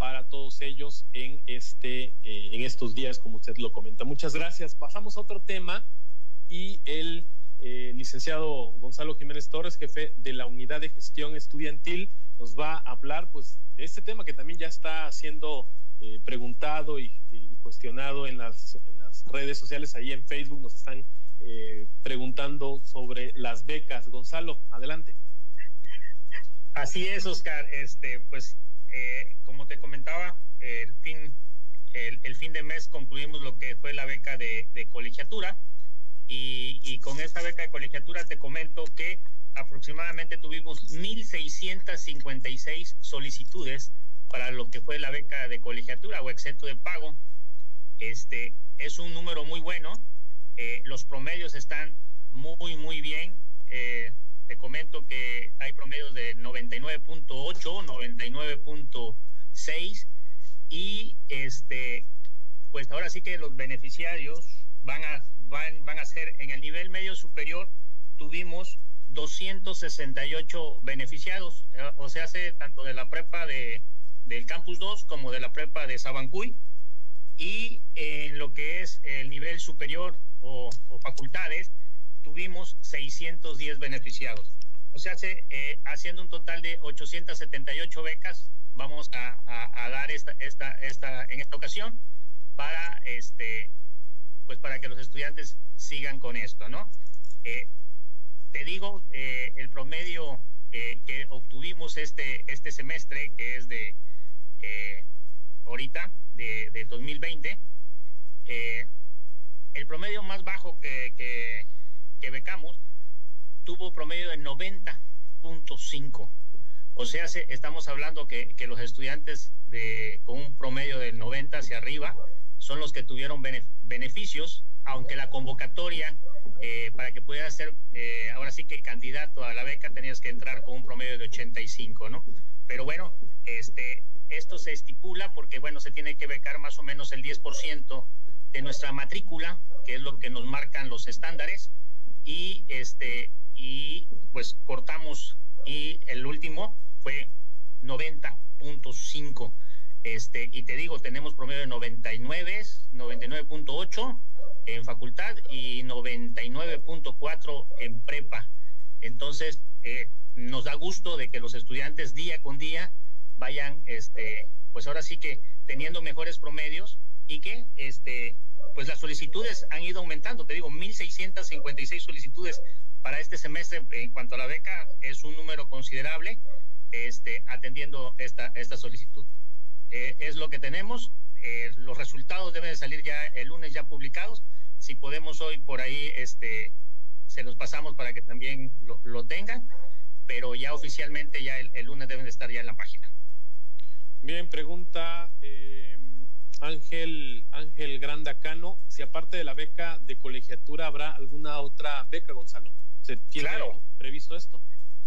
B: para todos ellos en, este, eh, en estos días, como usted lo comenta. Muchas gracias. Pasamos a otro tema y el eh, licenciado Gonzalo Jiménez Torres, jefe de la Unidad de Gestión Estudiantil, nos va a hablar pues, de este tema que también ya está siendo eh, preguntado y, cuestionado en las, en redes sociales. Ahí en Facebook nos están preguntando sobre las becas. Gonzalo, adelante.
F: Así es, Oscar. Este, pues eh, como te comentaba, el fin, el, fin de mes concluimos lo que fue la beca de, colegiatura y, con esta beca de colegiatura te comento que aproximadamente tuvimos 1.656 solicitudes para lo que fue la beca de colegiatura o exento de pago. Este es un número muy bueno Eh, los promedios están muy, muy bien. Eh, te comento que hay promedios de 99.8, 99.6 y este, pues ahora sí que los beneficiarios van a, van, van a ser en el nivel medio superior, tuvimos 268 beneficiados, eh, o sea, tanto de la prepa de, del Campus 2 como de la prepa de Sabancuy. Y en lo que es el nivel superior o, facultades, tuvimos 610 beneficiados. O sea, eh, haciendo un total de 878 becas, vamos a, dar esta, esta, esta, en esta ocasión para, este, pues para que los estudiantes sigan con esto, ¿no? Eh, te digo, eh, el promedio que obtuvimos este, este semestre, que es de ahorita, de, del 2020, el promedio más bajo que, que que becamos tuvo promedio de 90.5. O sea, estamos hablando que, los estudiantes con un promedio de 90 hacia arriba son los que tuvieron beneficios, aunque la convocatoria eh, para que pudiera ser eh, ahora sí que candidato a la beca tenías que entrar con un promedio de 85, ¿no? Pero bueno, este, esto se estipula porque, bueno, se tiene que becar más o menos el 10% de nuestra matrícula, que es lo que nos marcan los estándares, y este y pues cortamos y el último fue 90.5 este y te digo tenemos promedio de 99 99.8 en facultad y 99.4 en prepa. Entonces eh, nos da gusto de que los estudiantes día con día vayan este pues ahora sí que teniendo mejores promedios y que este pues las solicitudes han ido aumentando. Te digo, 1.656 solicitudes para este semestre en cuanto a la beca es un número considerable este, atendiendo esta, esta solicitud. Eh, es lo que tenemos. Eh, los resultados deben de salir ya el lunes ya publicados. Si podemos hoy por ahí, este, se los pasamos para que también lo, tengan, pero ya oficialmente ya el, lunes deben de estar ya en la página.
B: Bien, pregunta eh, Ángel, Ángel Grandacano, si aparte de la beca de colegiatura habrá alguna otra beca, Gonzalo. ¿Se tiene previsto esto?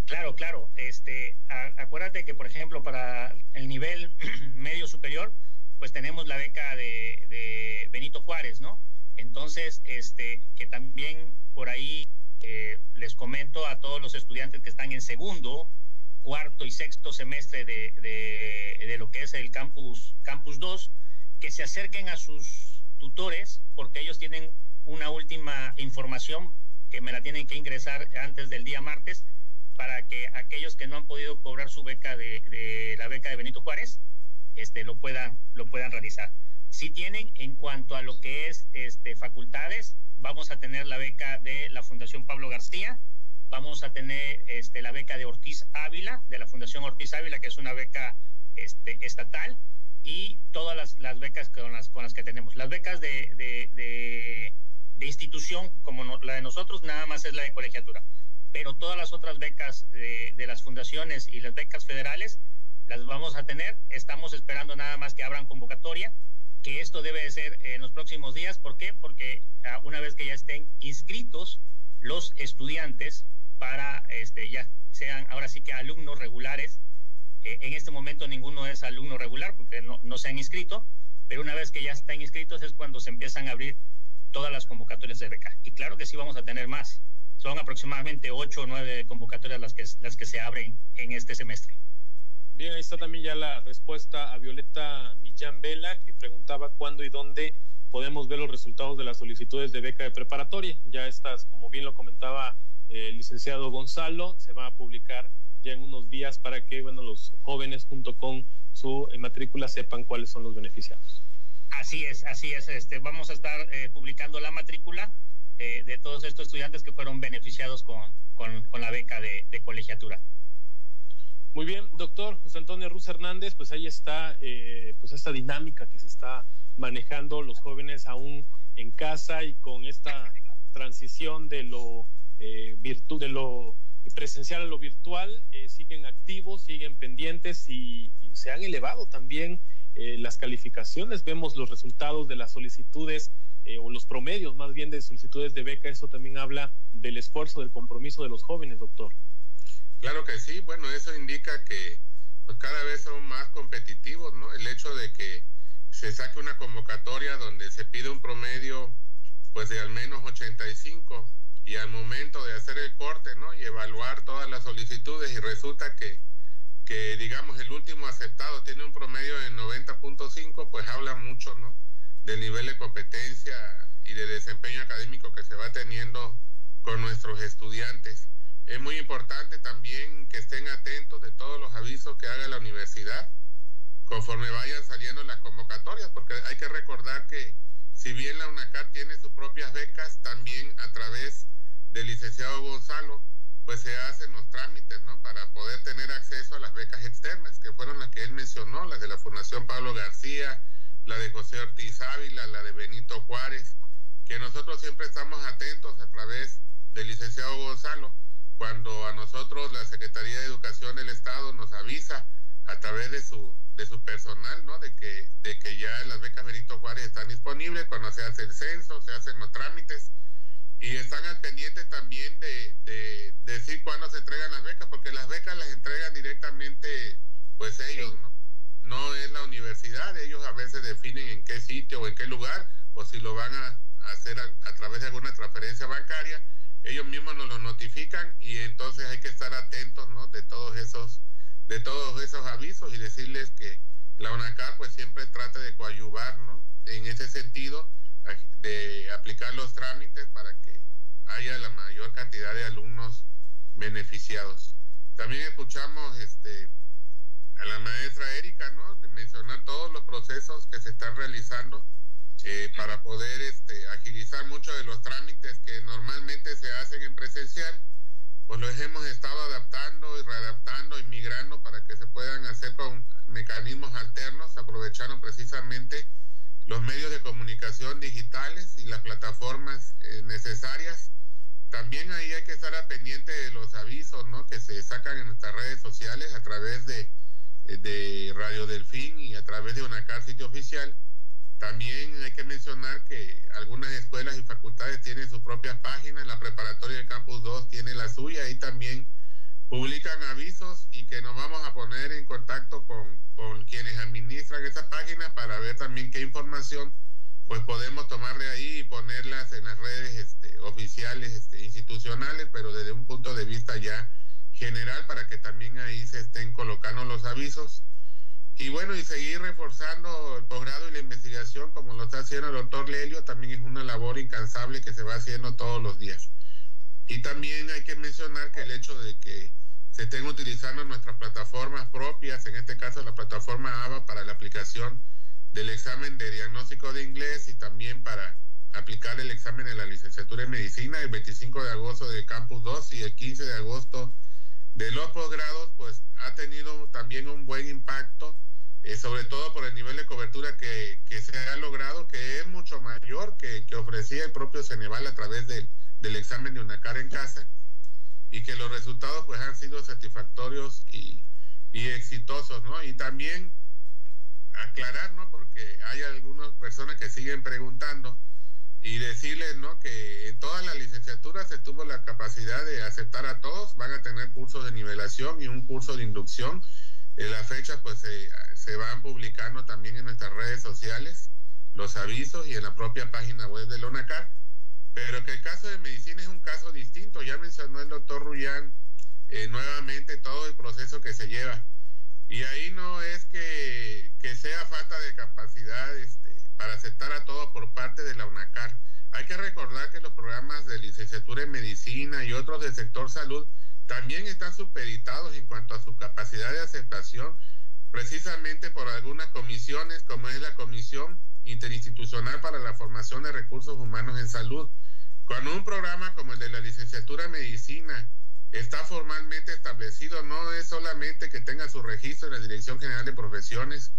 F: Claro, claro. Este, acuérdate que, por ejemplo, para el nivel medio superior, pues tenemos la beca de, Benito Juárez, ¿no? Entonces, este, que también por ahí eh, les comento a todos los estudiantes que están en segundo, cuarto y sexto semestre de, de lo que es el campus, campus 2, que se acerquen a sus tutores porque ellos tienen una última información que me la tienen que ingresar antes del día martes para que aquellos que no han podido cobrar su beca de, la beca de Benito Juárez este, lo, puedan, lo puedan realizar. Si tienen en cuanto a lo que es este, facultades, vamos a tener la beca de la Fundación Pablo García, vamos a tener este, la beca de Ortiz Ávila, de la Fundación Ortiz Ávila, que es una beca este, estatal, y todas las, becas con las, con las que tenemos. Las becas de, de, institución, como la de nosotros, nada más es la de colegiatura. Pero todas las otras becas de, las fundaciones y las becas federales las vamos a tener. Estamos esperando nada más que abran convocatoria, que esto debe de ser en los próximos días. ¿Por qué? Porque ah, una vez que ya estén inscritos los estudiantes para, este, ya sean ahora sí que alumnos regulares, eh, en este momento ninguno es alumno regular porque no, no se han inscrito, pero una vez que ya están inscritos es cuando se empiezan a abrir todas las convocatorias de beca. Y claro que sí vamos a tener más. Son aproximadamente ocho o nueve convocatorias las que, las que se abren en este semestre.
B: Bien, ahí está también ya la respuesta a Violeta Millán Vela, que preguntaba cuándo y dónde podemos ver los resultados de las solicitudes de beca de preparatoria. Ya estas, como bien lo comentaba el licenciado Gonzalo, se va a publicar ya en unos días para que bueno, los jóvenes junto con su eh, matrícula sepan cuáles son los beneficiados.
F: Así es, así es. Este, vamos a estar eh, publicando la matrícula eh, de todos estos estudiantes que fueron beneficiados con, con, la beca de, colegiatura.
B: Muy bien, doctor José Antonio Ruz Hernández, pues ahí está pues esta dinámica que se está manejando los jóvenes aún en casa y con esta transición de lo virtud de lo presencial a lo virtual, eh, siguen activos, siguen pendientes y, se han elevado también eh, las calificaciones. Vemos los resultados de las solicitudes eh, o los promedios más bien de solicitudes de beca, eso también habla del esfuerzo, del compromiso de los jóvenes, doctor.
C: Claro que sí, bueno, eso indica que pues, cada vez son más competitivos, ¿no? El hecho de que se saque una convocatoria donde se pide un promedio pues de al menos 85 y al momento de hacer el corte, ¿no? Y evaluar todas las solicitudes y resulta que, que digamos, el último aceptado tiene un promedio de 90.5, pues habla mucho, ¿no? Del nivel de competencia y de desempeño académico que se va teniendo con nuestros estudiantes. Es muy importante también que estén atentos de todos los avisos que haga la universidad conforme vayan saliendo las convocatorias, porque hay que recordar que si bien la UNACAR tiene sus propias becas, también a través del licenciado Gonzalo, pues se hacen los trámites, ¿no? Para poder tener acceso a las becas externas, que fueron las que él mencionó, las de la Fundación Pablo García, la de José Ortiz Ávila, la de Benito Juárez, que nosotros siempre estamos atentos a través del licenciado Gonzalo, cuando a nosotros la Secretaría de Educación del Estado nos avisa a través de su, de su personal, ¿no? De que, de que ya las becas Benito Juárez están disponibles, cuando se hace el censo, se hacen los trámites, y están al pendiente también de, de, decir cuándo se entregan las becas, porque las becas las entregan directamente pues ellos, ¿no? No es la universidad, ellos a veces definen en qué sitio o en qué lugar, o si lo van a hacer a, través de alguna transferencia bancaria, ellos mismos nos lo notifican y entonces hay que estar atentos, ¿no? De todos esos, de todos esos avisos y decirles que la UNACAR pues siempre trata de coadyuvar, ¿no? En ese sentido, de aplicar los trámites para que haya la mayor cantidad de alumnos beneficiados. También escuchamos este, a la maestra Erika, ¿no? De mencionar todos los procesos que se están realizando eh, para poder este, agilizar muchos de los trámites que normalmente se hacen en presencial, pues los hemos estado adaptando y readaptando y migrando para que se puedan hacer con mecanismos alternos, aprovechando precisamente los medios de comunicación digitales y las plataformas eh, necesarias. También ahí hay que estar al pendiente de los avisos ¿no? que se sacan en nuestras redes sociales a través de, eh, de Radio Delfín y a través de una sitio oficial. También hay que mencionar que algunas escuelas y facultades tienen sus propias páginas, la preparatoria del Campus 2 tiene la suya y también publican avisos y que nos vamos a poner en contacto con, con quienes administran esa página para ver también qué información pues podemos tomar de ahí y ponerlas en las redes este, oficiales, este, institucionales, pero desde un punto de vista ya general para que también ahí se estén colocando los avisos. Y bueno, y seguir reforzando el posgrado y la investigación como lo está haciendo el doctor Lelio, también es una labor incansable que se va haciendo todos los días. Y también hay que mencionar que el hecho de que se estén utilizando nuestras plataformas propias, en este caso la plataforma ABA para la aplicación del examen de diagnóstico de inglés y también para aplicar el examen de la licenciatura en medicina el 25 de agosto de Campus 2 y el 15 de agosto de los posgrados, pues ha tenido también un buen impacto, eh, sobre todo por el nivel de cobertura que, se ha logrado, que es mucho mayor que, que ofrecía el propio Ceneval a través del, del examen de una cara en casa y que los resultados pues han sido satisfactorios y, exitosos, ¿no? Y también aclarar, ¿no? Porque hay algunas personas que siguen preguntando y decirles, ¿no? Que en todas las licenciaturas se tuvo la capacidad de aceptar a todos, van a tener cursos de nivelación y un curso de inducción. En la fecha pues se, van publicando también en nuestras redes sociales los avisos y en la propia página web de LONACAR pero que el caso de medicina es un caso distinto. Ya mencionó el doctor Rullán eh, nuevamente todo el proceso que se lleva. Y ahí no es que, sea falta de capacidad este, para aceptar a todo por parte de la UNACAR. Hay que recordar que los programas de licenciatura en medicina y otros del sector salud también están supeditados en cuanto a su capacidad de aceptación, precisamente por algunas comisiones, como es la Comisión Interinstitucional para la Formación de Recursos Humanos en Salud, cuando un programa como el de la licenciatura en medicina está formalmente establecido, no es solamente que tenga su registro en la Dirección General de Profesiones,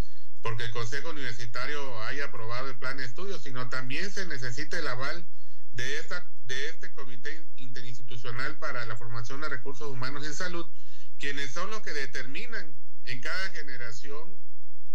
C: porque el Consejo Universitario haya aprobado el plan de estudio, sino también se necesita el aval de, esta, de este Comité Interinstitucional para la Formación de Recursos Humanos en Salud, quienes son los que determinan en cada generación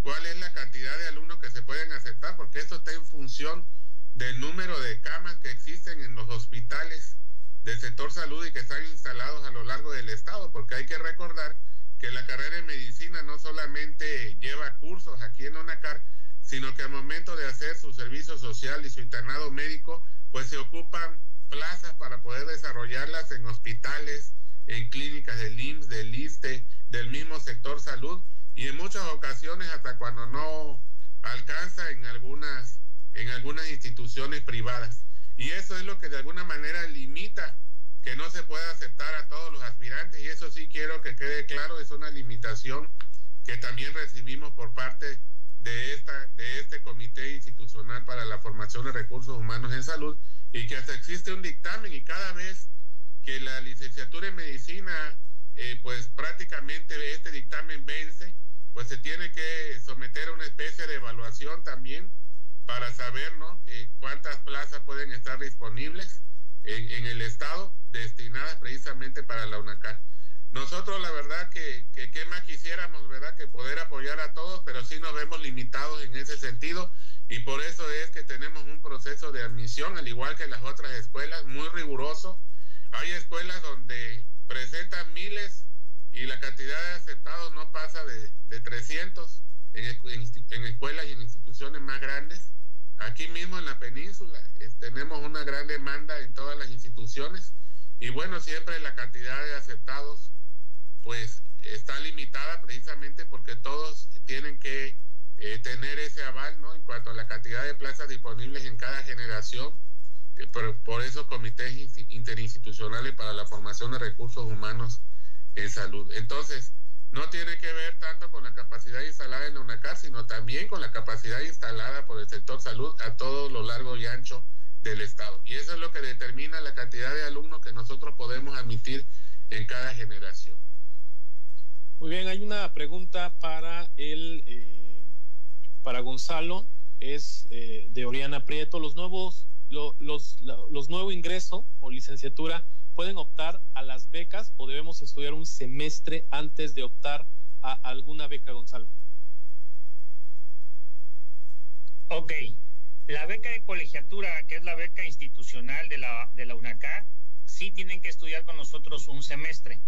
C: cuál es la cantidad de alumnos que se pueden aceptar, porque esto está en función del número de camas que existen en los hospitales del sector salud y que están instalados a lo largo del estado, porque hay que recordar que la carrera de medicina no solamente lleva cursos aquí en ONACAR, sino que al momento de hacer su servicio social y su internado médico, pues se ocupan plazas para poder desarrollarlas en hospitales, en clínicas del IMSS, del ISTE, del mismo sector salud y en muchas ocasiones hasta cuando no alcanza en algunas, en algunas instituciones privadas. Y eso es lo que de alguna manera limita que no se pueda aceptar a todos los aspirantes y eso sí quiero que quede claro, es una limitación que también recibimos por parte de, esta, de este Comité Institucional para la Formación de Recursos Humanos en Salud y que hasta existe un dictamen y cada vez que la licenciatura en medicina, eh, pues prácticamente este dictamen vence, pues se tiene que someter a una especie de evaluación también para saber, ¿no? Eh, cuántas plazas pueden estar disponibles en, el Estado destinadas precisamente para la UNACAR. Nosotros la verdad que, que más quisiéramos, ¿verdad? Que poder apoyar a todos, pero sí nos vemos limitados en ese sentido y por eso es que tenemos un proceso de admisión, al igual que las otras escuelas, muy riguroso. Hay escuelas donde presentan miles y la cantidad de aceptados no pasa de, de 300 en, en, escuelas y en instituciones más grandes. Aquí mismo en la península tenemos una gran demanda en todas las instituciones y bueno, siempre la cantidad de aceptados pues está limitada precisamente porque todos tienen que eh, tener ese aval ¿no? en cuanto a la cantidad de plazas disponibles en cada generación, eh, por esos comités interinstitucionales para la formación de recursos humanos en salud. Entonces, no tiene que ver tanto con la capacidad instalada en la UNACAR, sino también con la capacidad instalada por el sector salud a todo lo largo y ancho del Estado. Y eso es lo que determina la cantidad de alumnos que nosotros podemos admitir en cada generación.
B: Muy bien, hay una pregunta para el... Eh, para Gonzalo es eh, de Oriana Prieto. Los nuevos, los, los nuevos ingresos o licenciatura pueden optar a las becas o debemos estudiar un semestre antes de optar a alguna beca, Gonzalo.
F: Ok, la beca de colegiatura, que es la beca institucional de la, de la UNACAR, sí tienen que estudiar con nosotros un semestre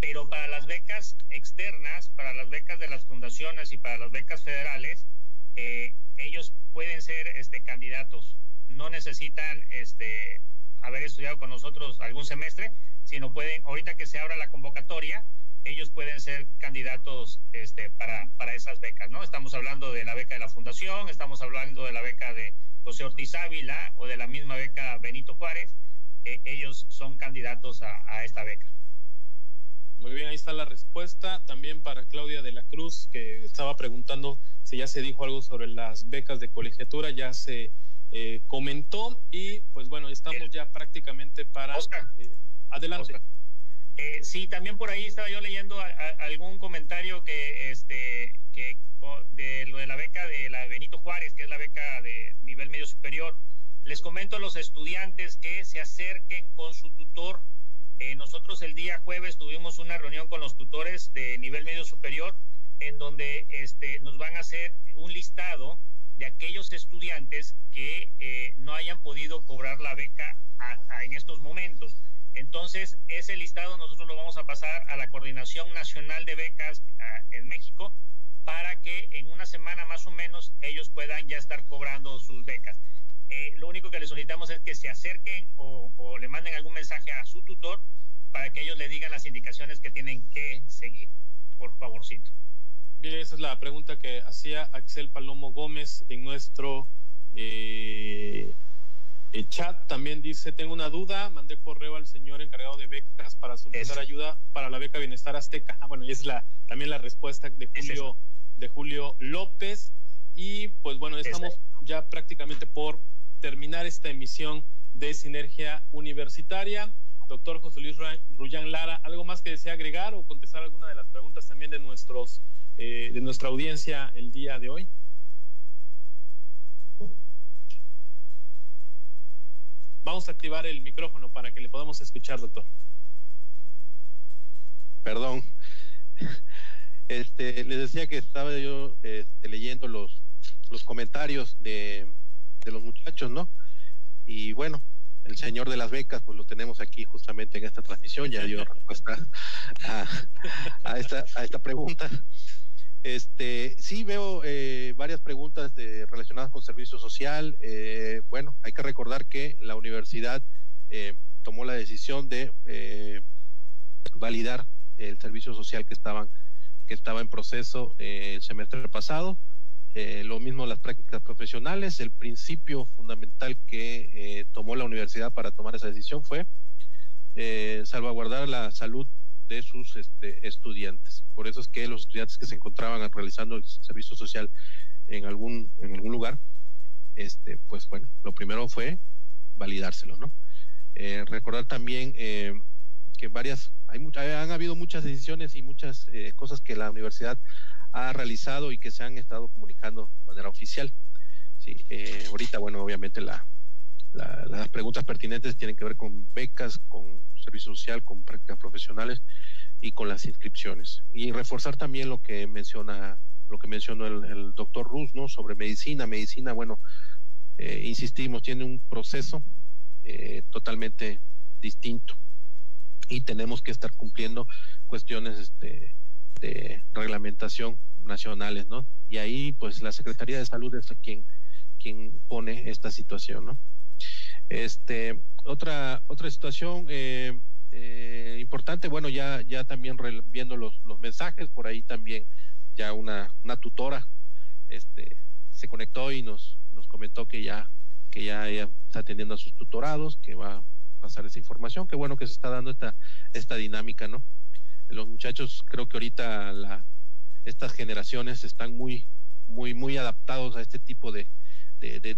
F: pero para las becas externas, para las becas de las fundaciones y para las becas federales, eh, ellos pueden ser este, candidatos. No necesitan este, haber estudiado con nosotros algún semestre, sino pueden, ahorita que se abra la convocatoria, ellos pueden ser candidatos este, para, para esas becas, ¿no? Estamos hablando de la beca de la Fundación, estamos hablando de la beca de José Ortiz Ávila o de la misma beca Benito Juárez. Eh, ellos son candidatos a esta beca.
B: Muy bien, ahí está la respuesta. También para Claudia de la Cruz, que estaba preguntando si ya se dijo algo sobre las becas de colegiatura, ya se eh, comentó y pues bueno, estamos ya prácticamente para... Eh, adelante.
F: Eh, sí, también por ahí estaba yo leyendo algún comentario que, este, que de lo de la beca de la Benito Juárez, que es la beca de nivel medio superior. Les comento a los estudiantes que se acerquen con su tutor eh, nosotros el día jueves tuvimos una reunión con los tutores de nivel medio superior en donde este, nos van a hacer un listado de aquellos estudiantes que eh, no hayan podido cobrar la beca en estos momentos. Entonces, ese listado nosotros lo vamos a pasar a la Coordinación Nacional de Becas en México para que en una semana más o menos ellos puedan ya estar cobrando sus becas. Eh, lo único que les solicitamos es que se acerquen o, le manden algún mensaje a su tutor para que ellos le digan las indicaciones que tienen que seguir. Por favorcito.
B: Bien, esa es la pregunta que hacía Axel Palomo Gómez en nuestro eh, eh, chat. También dice, tengo una duda, mandé correo al señor encargado de becas para solicitar ayuda para la beca Bienestar Azteca. Ah, bueno, y es la, también la respuesta de Julio, de Julio López. Y pues bueno, estamos ya prácticamente por terminar esta emisión de Sinergia Universitaria. Doctor José Luis Rullán Lara, ¿algo más que desea agregar o contestar alguna de las preguntas también de, nuestros, eh, de nuestra audiencia el día de hoy? Vamos a activar el micrófono para que le podamos escuchar, doctor.
G: Perdón. Este, les decía que estaba yo este, leyendo los, los comentarios de, de los muchachos, ¿no? Y bueno, el señor de las becas, pues lo tenemos aquí justamente en esta transmisión, ya dio respuesta a, esta, a esta pregunta. Este, sí veo eh, varias preguntas de, relacionadas con servicio social. Eh, bueno, hay que recordar que la universidad eh, tomó la decisión de validar el servicio social que estaban que estaba en proceso el semestre pasado. Lo mismo las prácticas profesionales. El principio fundamental que tomó la universidad para tomar esa decisión fue salvaguardar la salud de sus este, estudiantes. Por eso es que los estudiantes que se encontraban realizando el servicio social en algún, en algún lugar, este, pues bueno, lo primero fue validárselo, ¿no? Eh, recordar también eh, que varias, hay han habido muchas decisiones y muchas eh, cosas que la universidad ha realizado y que se han estado comunicando de manera oficial. Sí, ahorita, bueno, obviamente la, las preguntas pertinentes tienen que ver con becas, con servicio social, con prácticas profesionales y con las inscripciones. Y reforzar también lo que menciona, lo que mencionó el, doctor Ruz, ¿no? Sobre medicina. Medicina, bueno, eh, insistimos, tiene un proceso eh, totalmente distinto y tenemos que estar cumpliendo cuestiones este, de reglamentación nacionales, ¿no? Y ahí, pues, la Secretaría de Salud es quien, quien pone esta situación, ¿no? Este, otra, otra situación eh, eh, importante, bueno, ya, ya también viendo los, los mensajes, por ahí también ya una, una tutora este, se conectó y nos, nos comentó que ya, que ya está atendiendo a sus tutorados, que va a pasar esa información, qué bueno que se está dando esta, esta dinámica, ¿no? Los muchachos, creo que ahorita estas generaciones están muy, muy, muy adaptados a este tipo de,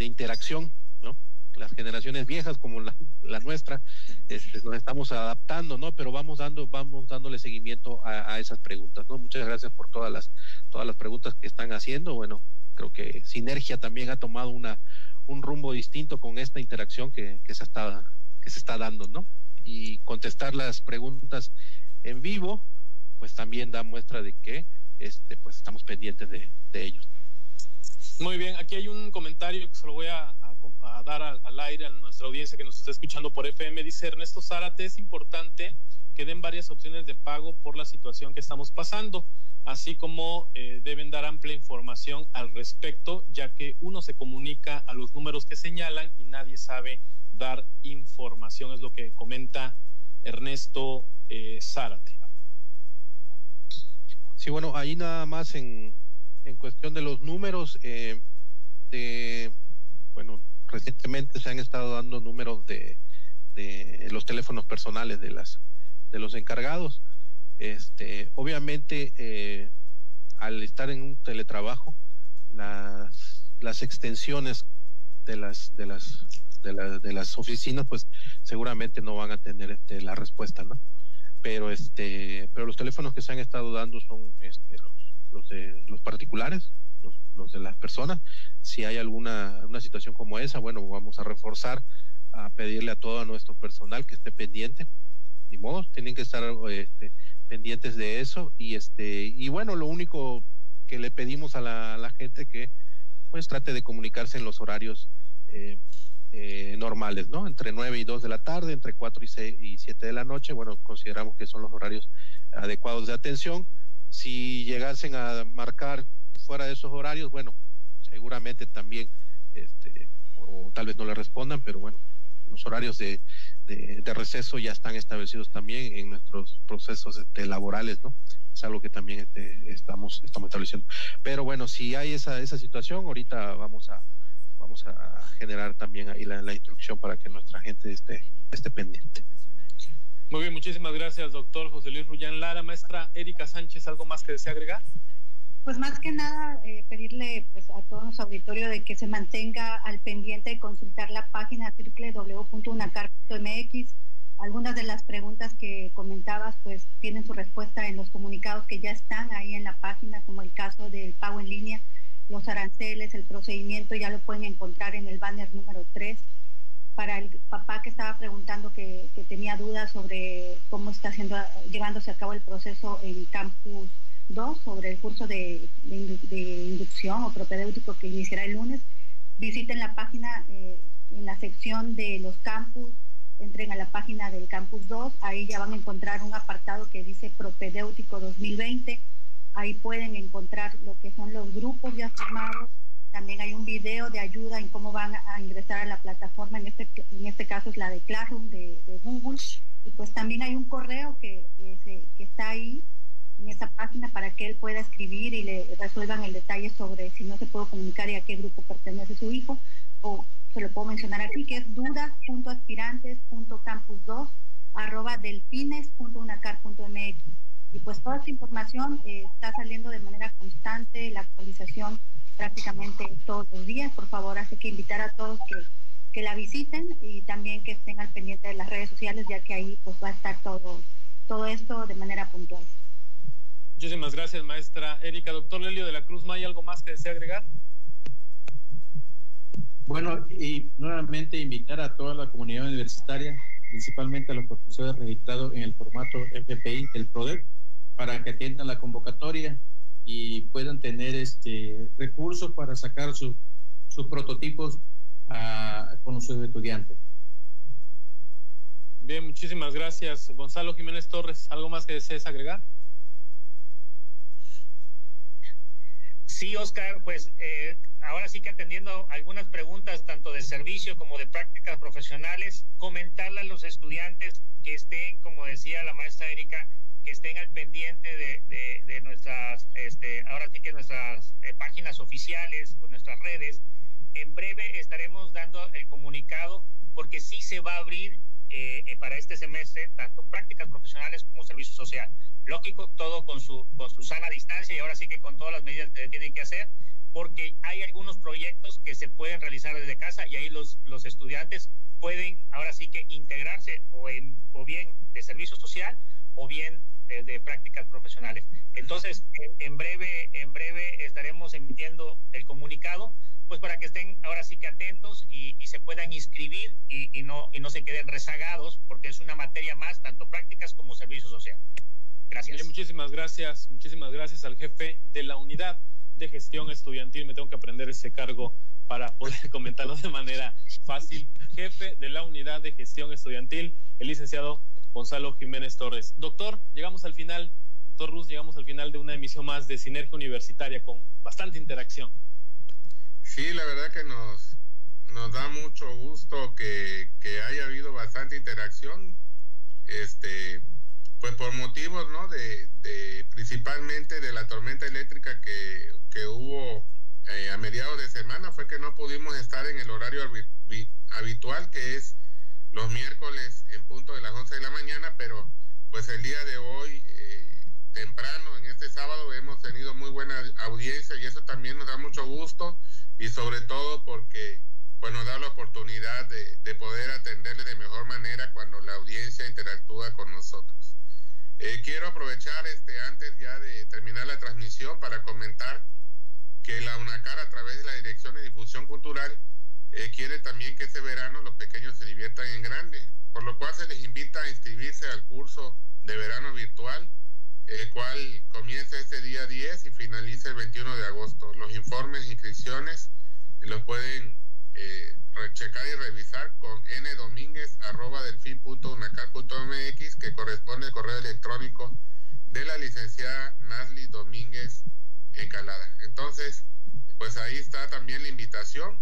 G: interacción, ¿no? las generaciones viejas como la, nuestra, este, nos estamos adaptando, ¿no? Pero vamos dando, vamos dándole seguimiento a, esas preguntas, ¿no? Muchas gracias por todas las, todas las preguntas que están haciendo. Bueno, creo que Sinergia también ha tomado una, un rumbo distinto con esta interacción que, que se está, que se está dando, ¿no? Y contestar las preguntas en vivo, pues también da muestra de que este, pues estamos pendientes de, ellos.
B: Muy bien, aquí hay un comentario que se lo voy a, dar al, aire a nuestra audiencia que nos está escuchando por FM. Dice Ernesto Zárate, es importante que den varias opciones de pago por la situación que estamos pasando, así como eh, deben dar amplia información al respecto, ya que uno se comunica a los números que señalan y nadie sabe dar información, es lo que comenta Ernesto eh, Zárate.
G: Sí, bueno, ahí nada más en, en cuestión de los números, eh, de, bueno, recientemente se han estado dando números de, de los teléfonos personales de las de los encargados. Este, obviamente, eh, al estar en un teletrabajo, las, las extensiones de las de las de, de las oficinas, pues seguramente no van a tener este, la respuesta, ¿no? Pero este, pero los teléfonos que se han estado dando son este, los los de los particulares, los, de las personas. Si hay alguna una situación como esa, bueno, vamos a reforzar, a pedirle a todo nuestro personal que esté pendiente. Ni modo, tienen que estar este, pendientes de eso. Y este, y bueno, lo único que le pedimos a la, gente que pues trate de comunicarse en los horarios eh, eh, normales, ¿no? Entre 9 y 2 de la tarde, entre 4 y, 6 y 7 de la noche, bueno, consideramos que son los horarios adecuados de atención. Si llegasen a marcar fuera de esos horarios, bueno, seguramente también, este, o tal vez no le respondan, pero bueno, los horarios de, receso ya están establecidos también en nuestros procesos este, laborales, ¿no? Es algo que también este, estamos, estamos estableciendo. Pero bueno, si hay esa, esa situación, ahorita vamos a, vamos a generar también ahí la, la instrucción para que nuestra gente esté, esté pendiente.
B: Muy bien, muchísimas gracias, doctor José Luis Rullán Lara. Maestra Erika Sánchez, ¿algo más que desea agregar?
D: Pues más que nada, eh, pedirle pues, a todo nuestro auditorio de que se mantenga al pendiente de consultar la página www.unacar.mx. Algunas de las preguntas que comentabas pues tienen su respuesta en los comunicados que ya están ahí en la página, como el caso del pago en línea, los aranceles, el procedimiento, ya lo pueden encontrar en el banner número 3 para el papá que estaba preguntando que, tenía dudas sobre cómo está haciendo, llevándose a cabo el proceso en Campus 2 sobre el curso de, inducción o propedéutico que iniciará el lunes, visiten la página eh, en la sección de los campus, entren a la página del campus 2, ahí ya van a encontrar un apartado que dice propedéutico 2020, ahí pueden encontrar lo que son los grupos ya formados, también hay un video de ayuda en cómo van a ingresar a la plataforma, en este, en este caso es la de Classroom de, Google, y pues también hay un correo que, que está ahí en esa página para que él pueda escribir y le resuelvan el detalle sobre si no se puede comunicar y a qué grupo pertenece su hijo. O se lo puedo mencionar aquí, que es dudas.aspirantes.campus2 arroba delfines.unacar.mx. Y pues toda esta información eh, está saliendo de manera constante, la actualización prácticamente todos los días. Por favor, así que invitar a todos que, que la visiten y también que estén al pendiente de las redes sociales, ya que ahí pues va a estar todo, todo esto de manera puntual.
B: Muchísimas gracias, maestra Erika. Doctor Lelio de la Cruz, ¿hay algo más que desea agregar?
E: Bueno, y nuevamente invitar a toda la comunidad universitaria, principalmente a los profesores registrados en el formato FPI del PRODEP, para que atiendan la convocatoria y puedan tener este recursos para sacar sus prototipos con sus estudiantes.
B: Bien, muchísimas gracias. Gonzalo Jiménez Torres, ¿algo más que desees agregar?
F: Sí, Oscar, pues eh, ahora sí que atendiendo algunas preguntas tanto de servicio como de prácticas profesionales, comentarle a los estudiantes que estén, como decía la maestra Erika, que estén al pendiente de, nuestras, este, ahora sí que nuestras eh, páginas oficiales o nuestras redes. En breve estaremos dando el comunicado porque sí se va a abrir eh, para este semestre tanto prácticas profesionales como servicio social lógico, todo con su, con su sana distancia y ahora sí que con todas las medidas que tienen que hacer, porque hay algunos proyectos que se pueden realizar desde casa y ahí los, los estudiantes pueden ahora sí que integrarse o, en, o bien de servicio social o bien de, prácticas profesionales. Entonces, en, breve, en breve estaremos emitiendo el comunicado, pues para que estén ahora sí que atentos y, se puedan inscribir y, y, no, y no se queden rezagados, porque es una materia más, tanto prácticas como servicio social. Gracias.
B: muchísimas gracias, muchísimas gracias al jefe de la unidad de gestión estudiantil. Me tengo que aprender ese cargo para poder comentarlo de manera fácil. Jefe de la unidad de gestión estudiantil, el licenciado Gonzalo Jiménez Torres. Doctor, llegamos al final, doctor Ruz, llegamos al final de una emisión más de Sinergia Universitaria con bastante interacción.
C: Sí, la verdad que nos, nos da mucho gusto que, que haya habido bastante interacción. Este, pues por motivos, ¿no? De, principalmente de la tormenta eléctrica que, hubo eh, a mediados de semana, fue que no pudimos estar en el horario habitual, que es los miércoles en punto de las 11 de la mañana, pero pues el día de hoy, eh, temprano, en este sábado, hemos tenido muy buena audiencia y eso también nos da mucho gusto y sobre todo porque pues nos da la oportunidad de, de poder atenderle de mejor manera cuando la audiencia interactúa con nosotros. Eh, quiero aprovechar este antes ya de terminar la transmisión para comentar que la UNACAR a través de la Dirección de Difusión Cultural eh, quiere también que este verano los pequeños se diviertan en grande, por lo cual se les invita a inscribirse al curso de verano virtual, el cual comienza este día 10 y finaliza el 21 de agosto. Los informes e inscripciones los pueden eh, checar y revisar con ndomínguez.delfín.unacar.mx que corresponde al correo electrónico de la licenciada Nasli Domínguez Encalada. Entonces, pues ahí está también la invitación.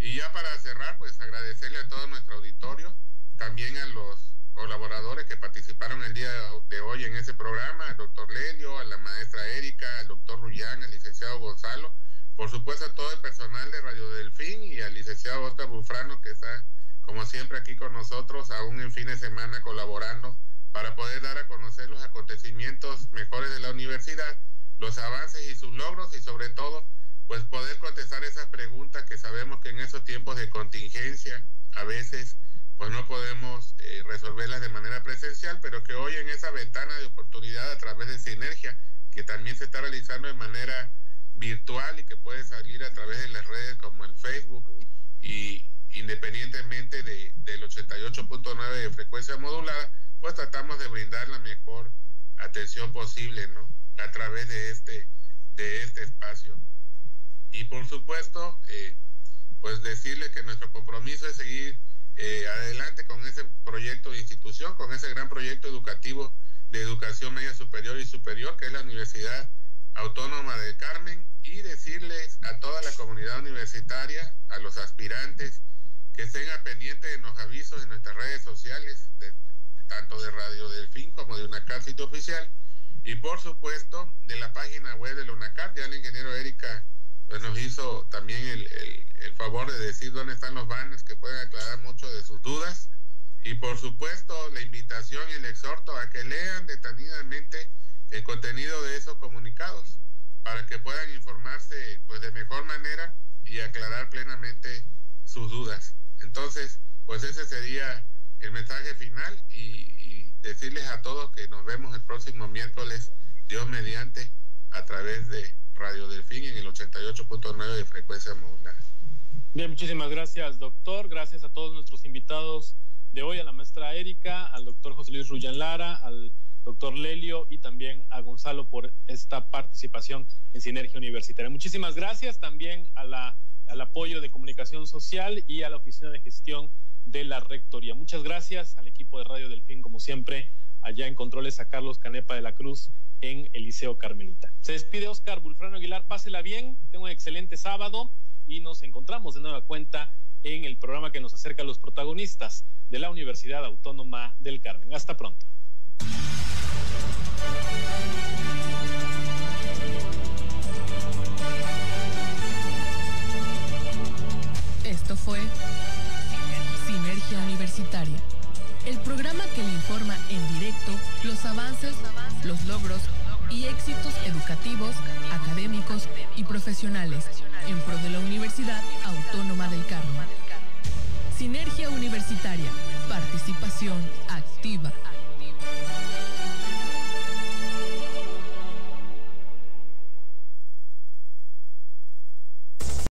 C: Y ya para cerrar, pues agradecerle a todo nuestro auditorio, también a los colaboradores que participaron el día de hoy en ese programa, al doctor Lelio, a la maestra Erika, al doctor Rullán, al licenciado Gonzalo, por supuesto a todo el personal de Radio Delfín y al licenciado Oscar Bufrano que está como siempre aquí con nosotros, aún en fin de semana colaborando para poder dar a conocer los acontecimientos mejores de la universidad, los avances y sus logros y sobre todo pues poder contestar esas preguntas que sabemos que en esos tiempos de contingencia a veces pues no podemos eh, resolverlas de manera presencial, pero que hoy en esa ventana de oportunidad a través de Sinergia, que también se está realizando de manera virtual y que puede salir a través de las redes como el Facebook y independientemente de, del 88.9 de frecuencia modulada, pues tratamos de brindar la mejor atención posible, ¿no? A través de este, de este espacio. Y por supuesto, eh, pues decirle que nuestro compromiso es seguir eh, adelante con ese proyecto de institución, con ese gran proyecto educativo de educación media superior y superior, que es la Universidad Autónoma del Carmen, y decirles a toda la comunidad universitaria, a los aspirantes, que estén pendientes de los avisos en nuestras redes sociales, tanto de Radio Delfín como de UNACAR sitio oficial, y por supuesto de la página web de la UNACAR, ya el ingeniero Erika pues, nos hizo también el, el favor de decir dónde están los banners que pueden aclarar mucho de sus dudas. Y por supuesto, la invitación y el exhorto a que lean detenidamente el contenido de esos comunicados para que puedan informarse pues de mejor manera y aclarar plenamente sus dudas. Entonces, pues ese sería el mensaje final y, decirles a todos que nos vemos el próximo miércoles, Dios mediante, a través de Radio Delfín en el 88.9 de frecuencia modular.
B: Bien, muchísimas gracias, doctor. Gracias a todos nuestros invitados de hoy, a la maestra Erika, al doctor José Luis Ruyan Lara, al doctor Lelio y también a Gonzalo por esta participación en Sinergia Universitaria. Muchísimas gracias también a la, al apoyo de comunicación social y a la Oficina de Gestión de la Rectoría. Muchas gracias al equipo de Radio Delfín, como siempre, allá en controles a Carlos Canepa de la Cruz en el Liceo Carmelita. Se despide Oscar Bulfrano Aguilar, pásela bien, tenga un excelente sábado y nos encontramos de nueva cuenta en el programa que nos acerca a los protagonistas de la Universidad Autónoma del Carmen. Hasta pronto.
A: Esto fue Sinergia Universitaria, el programa que le informa en directo los avances, los logros y éxitos educativos, académicos y profesionales en pro de la Universidad Autónoma del Carmen. Sinergia Universitaria, participación activa.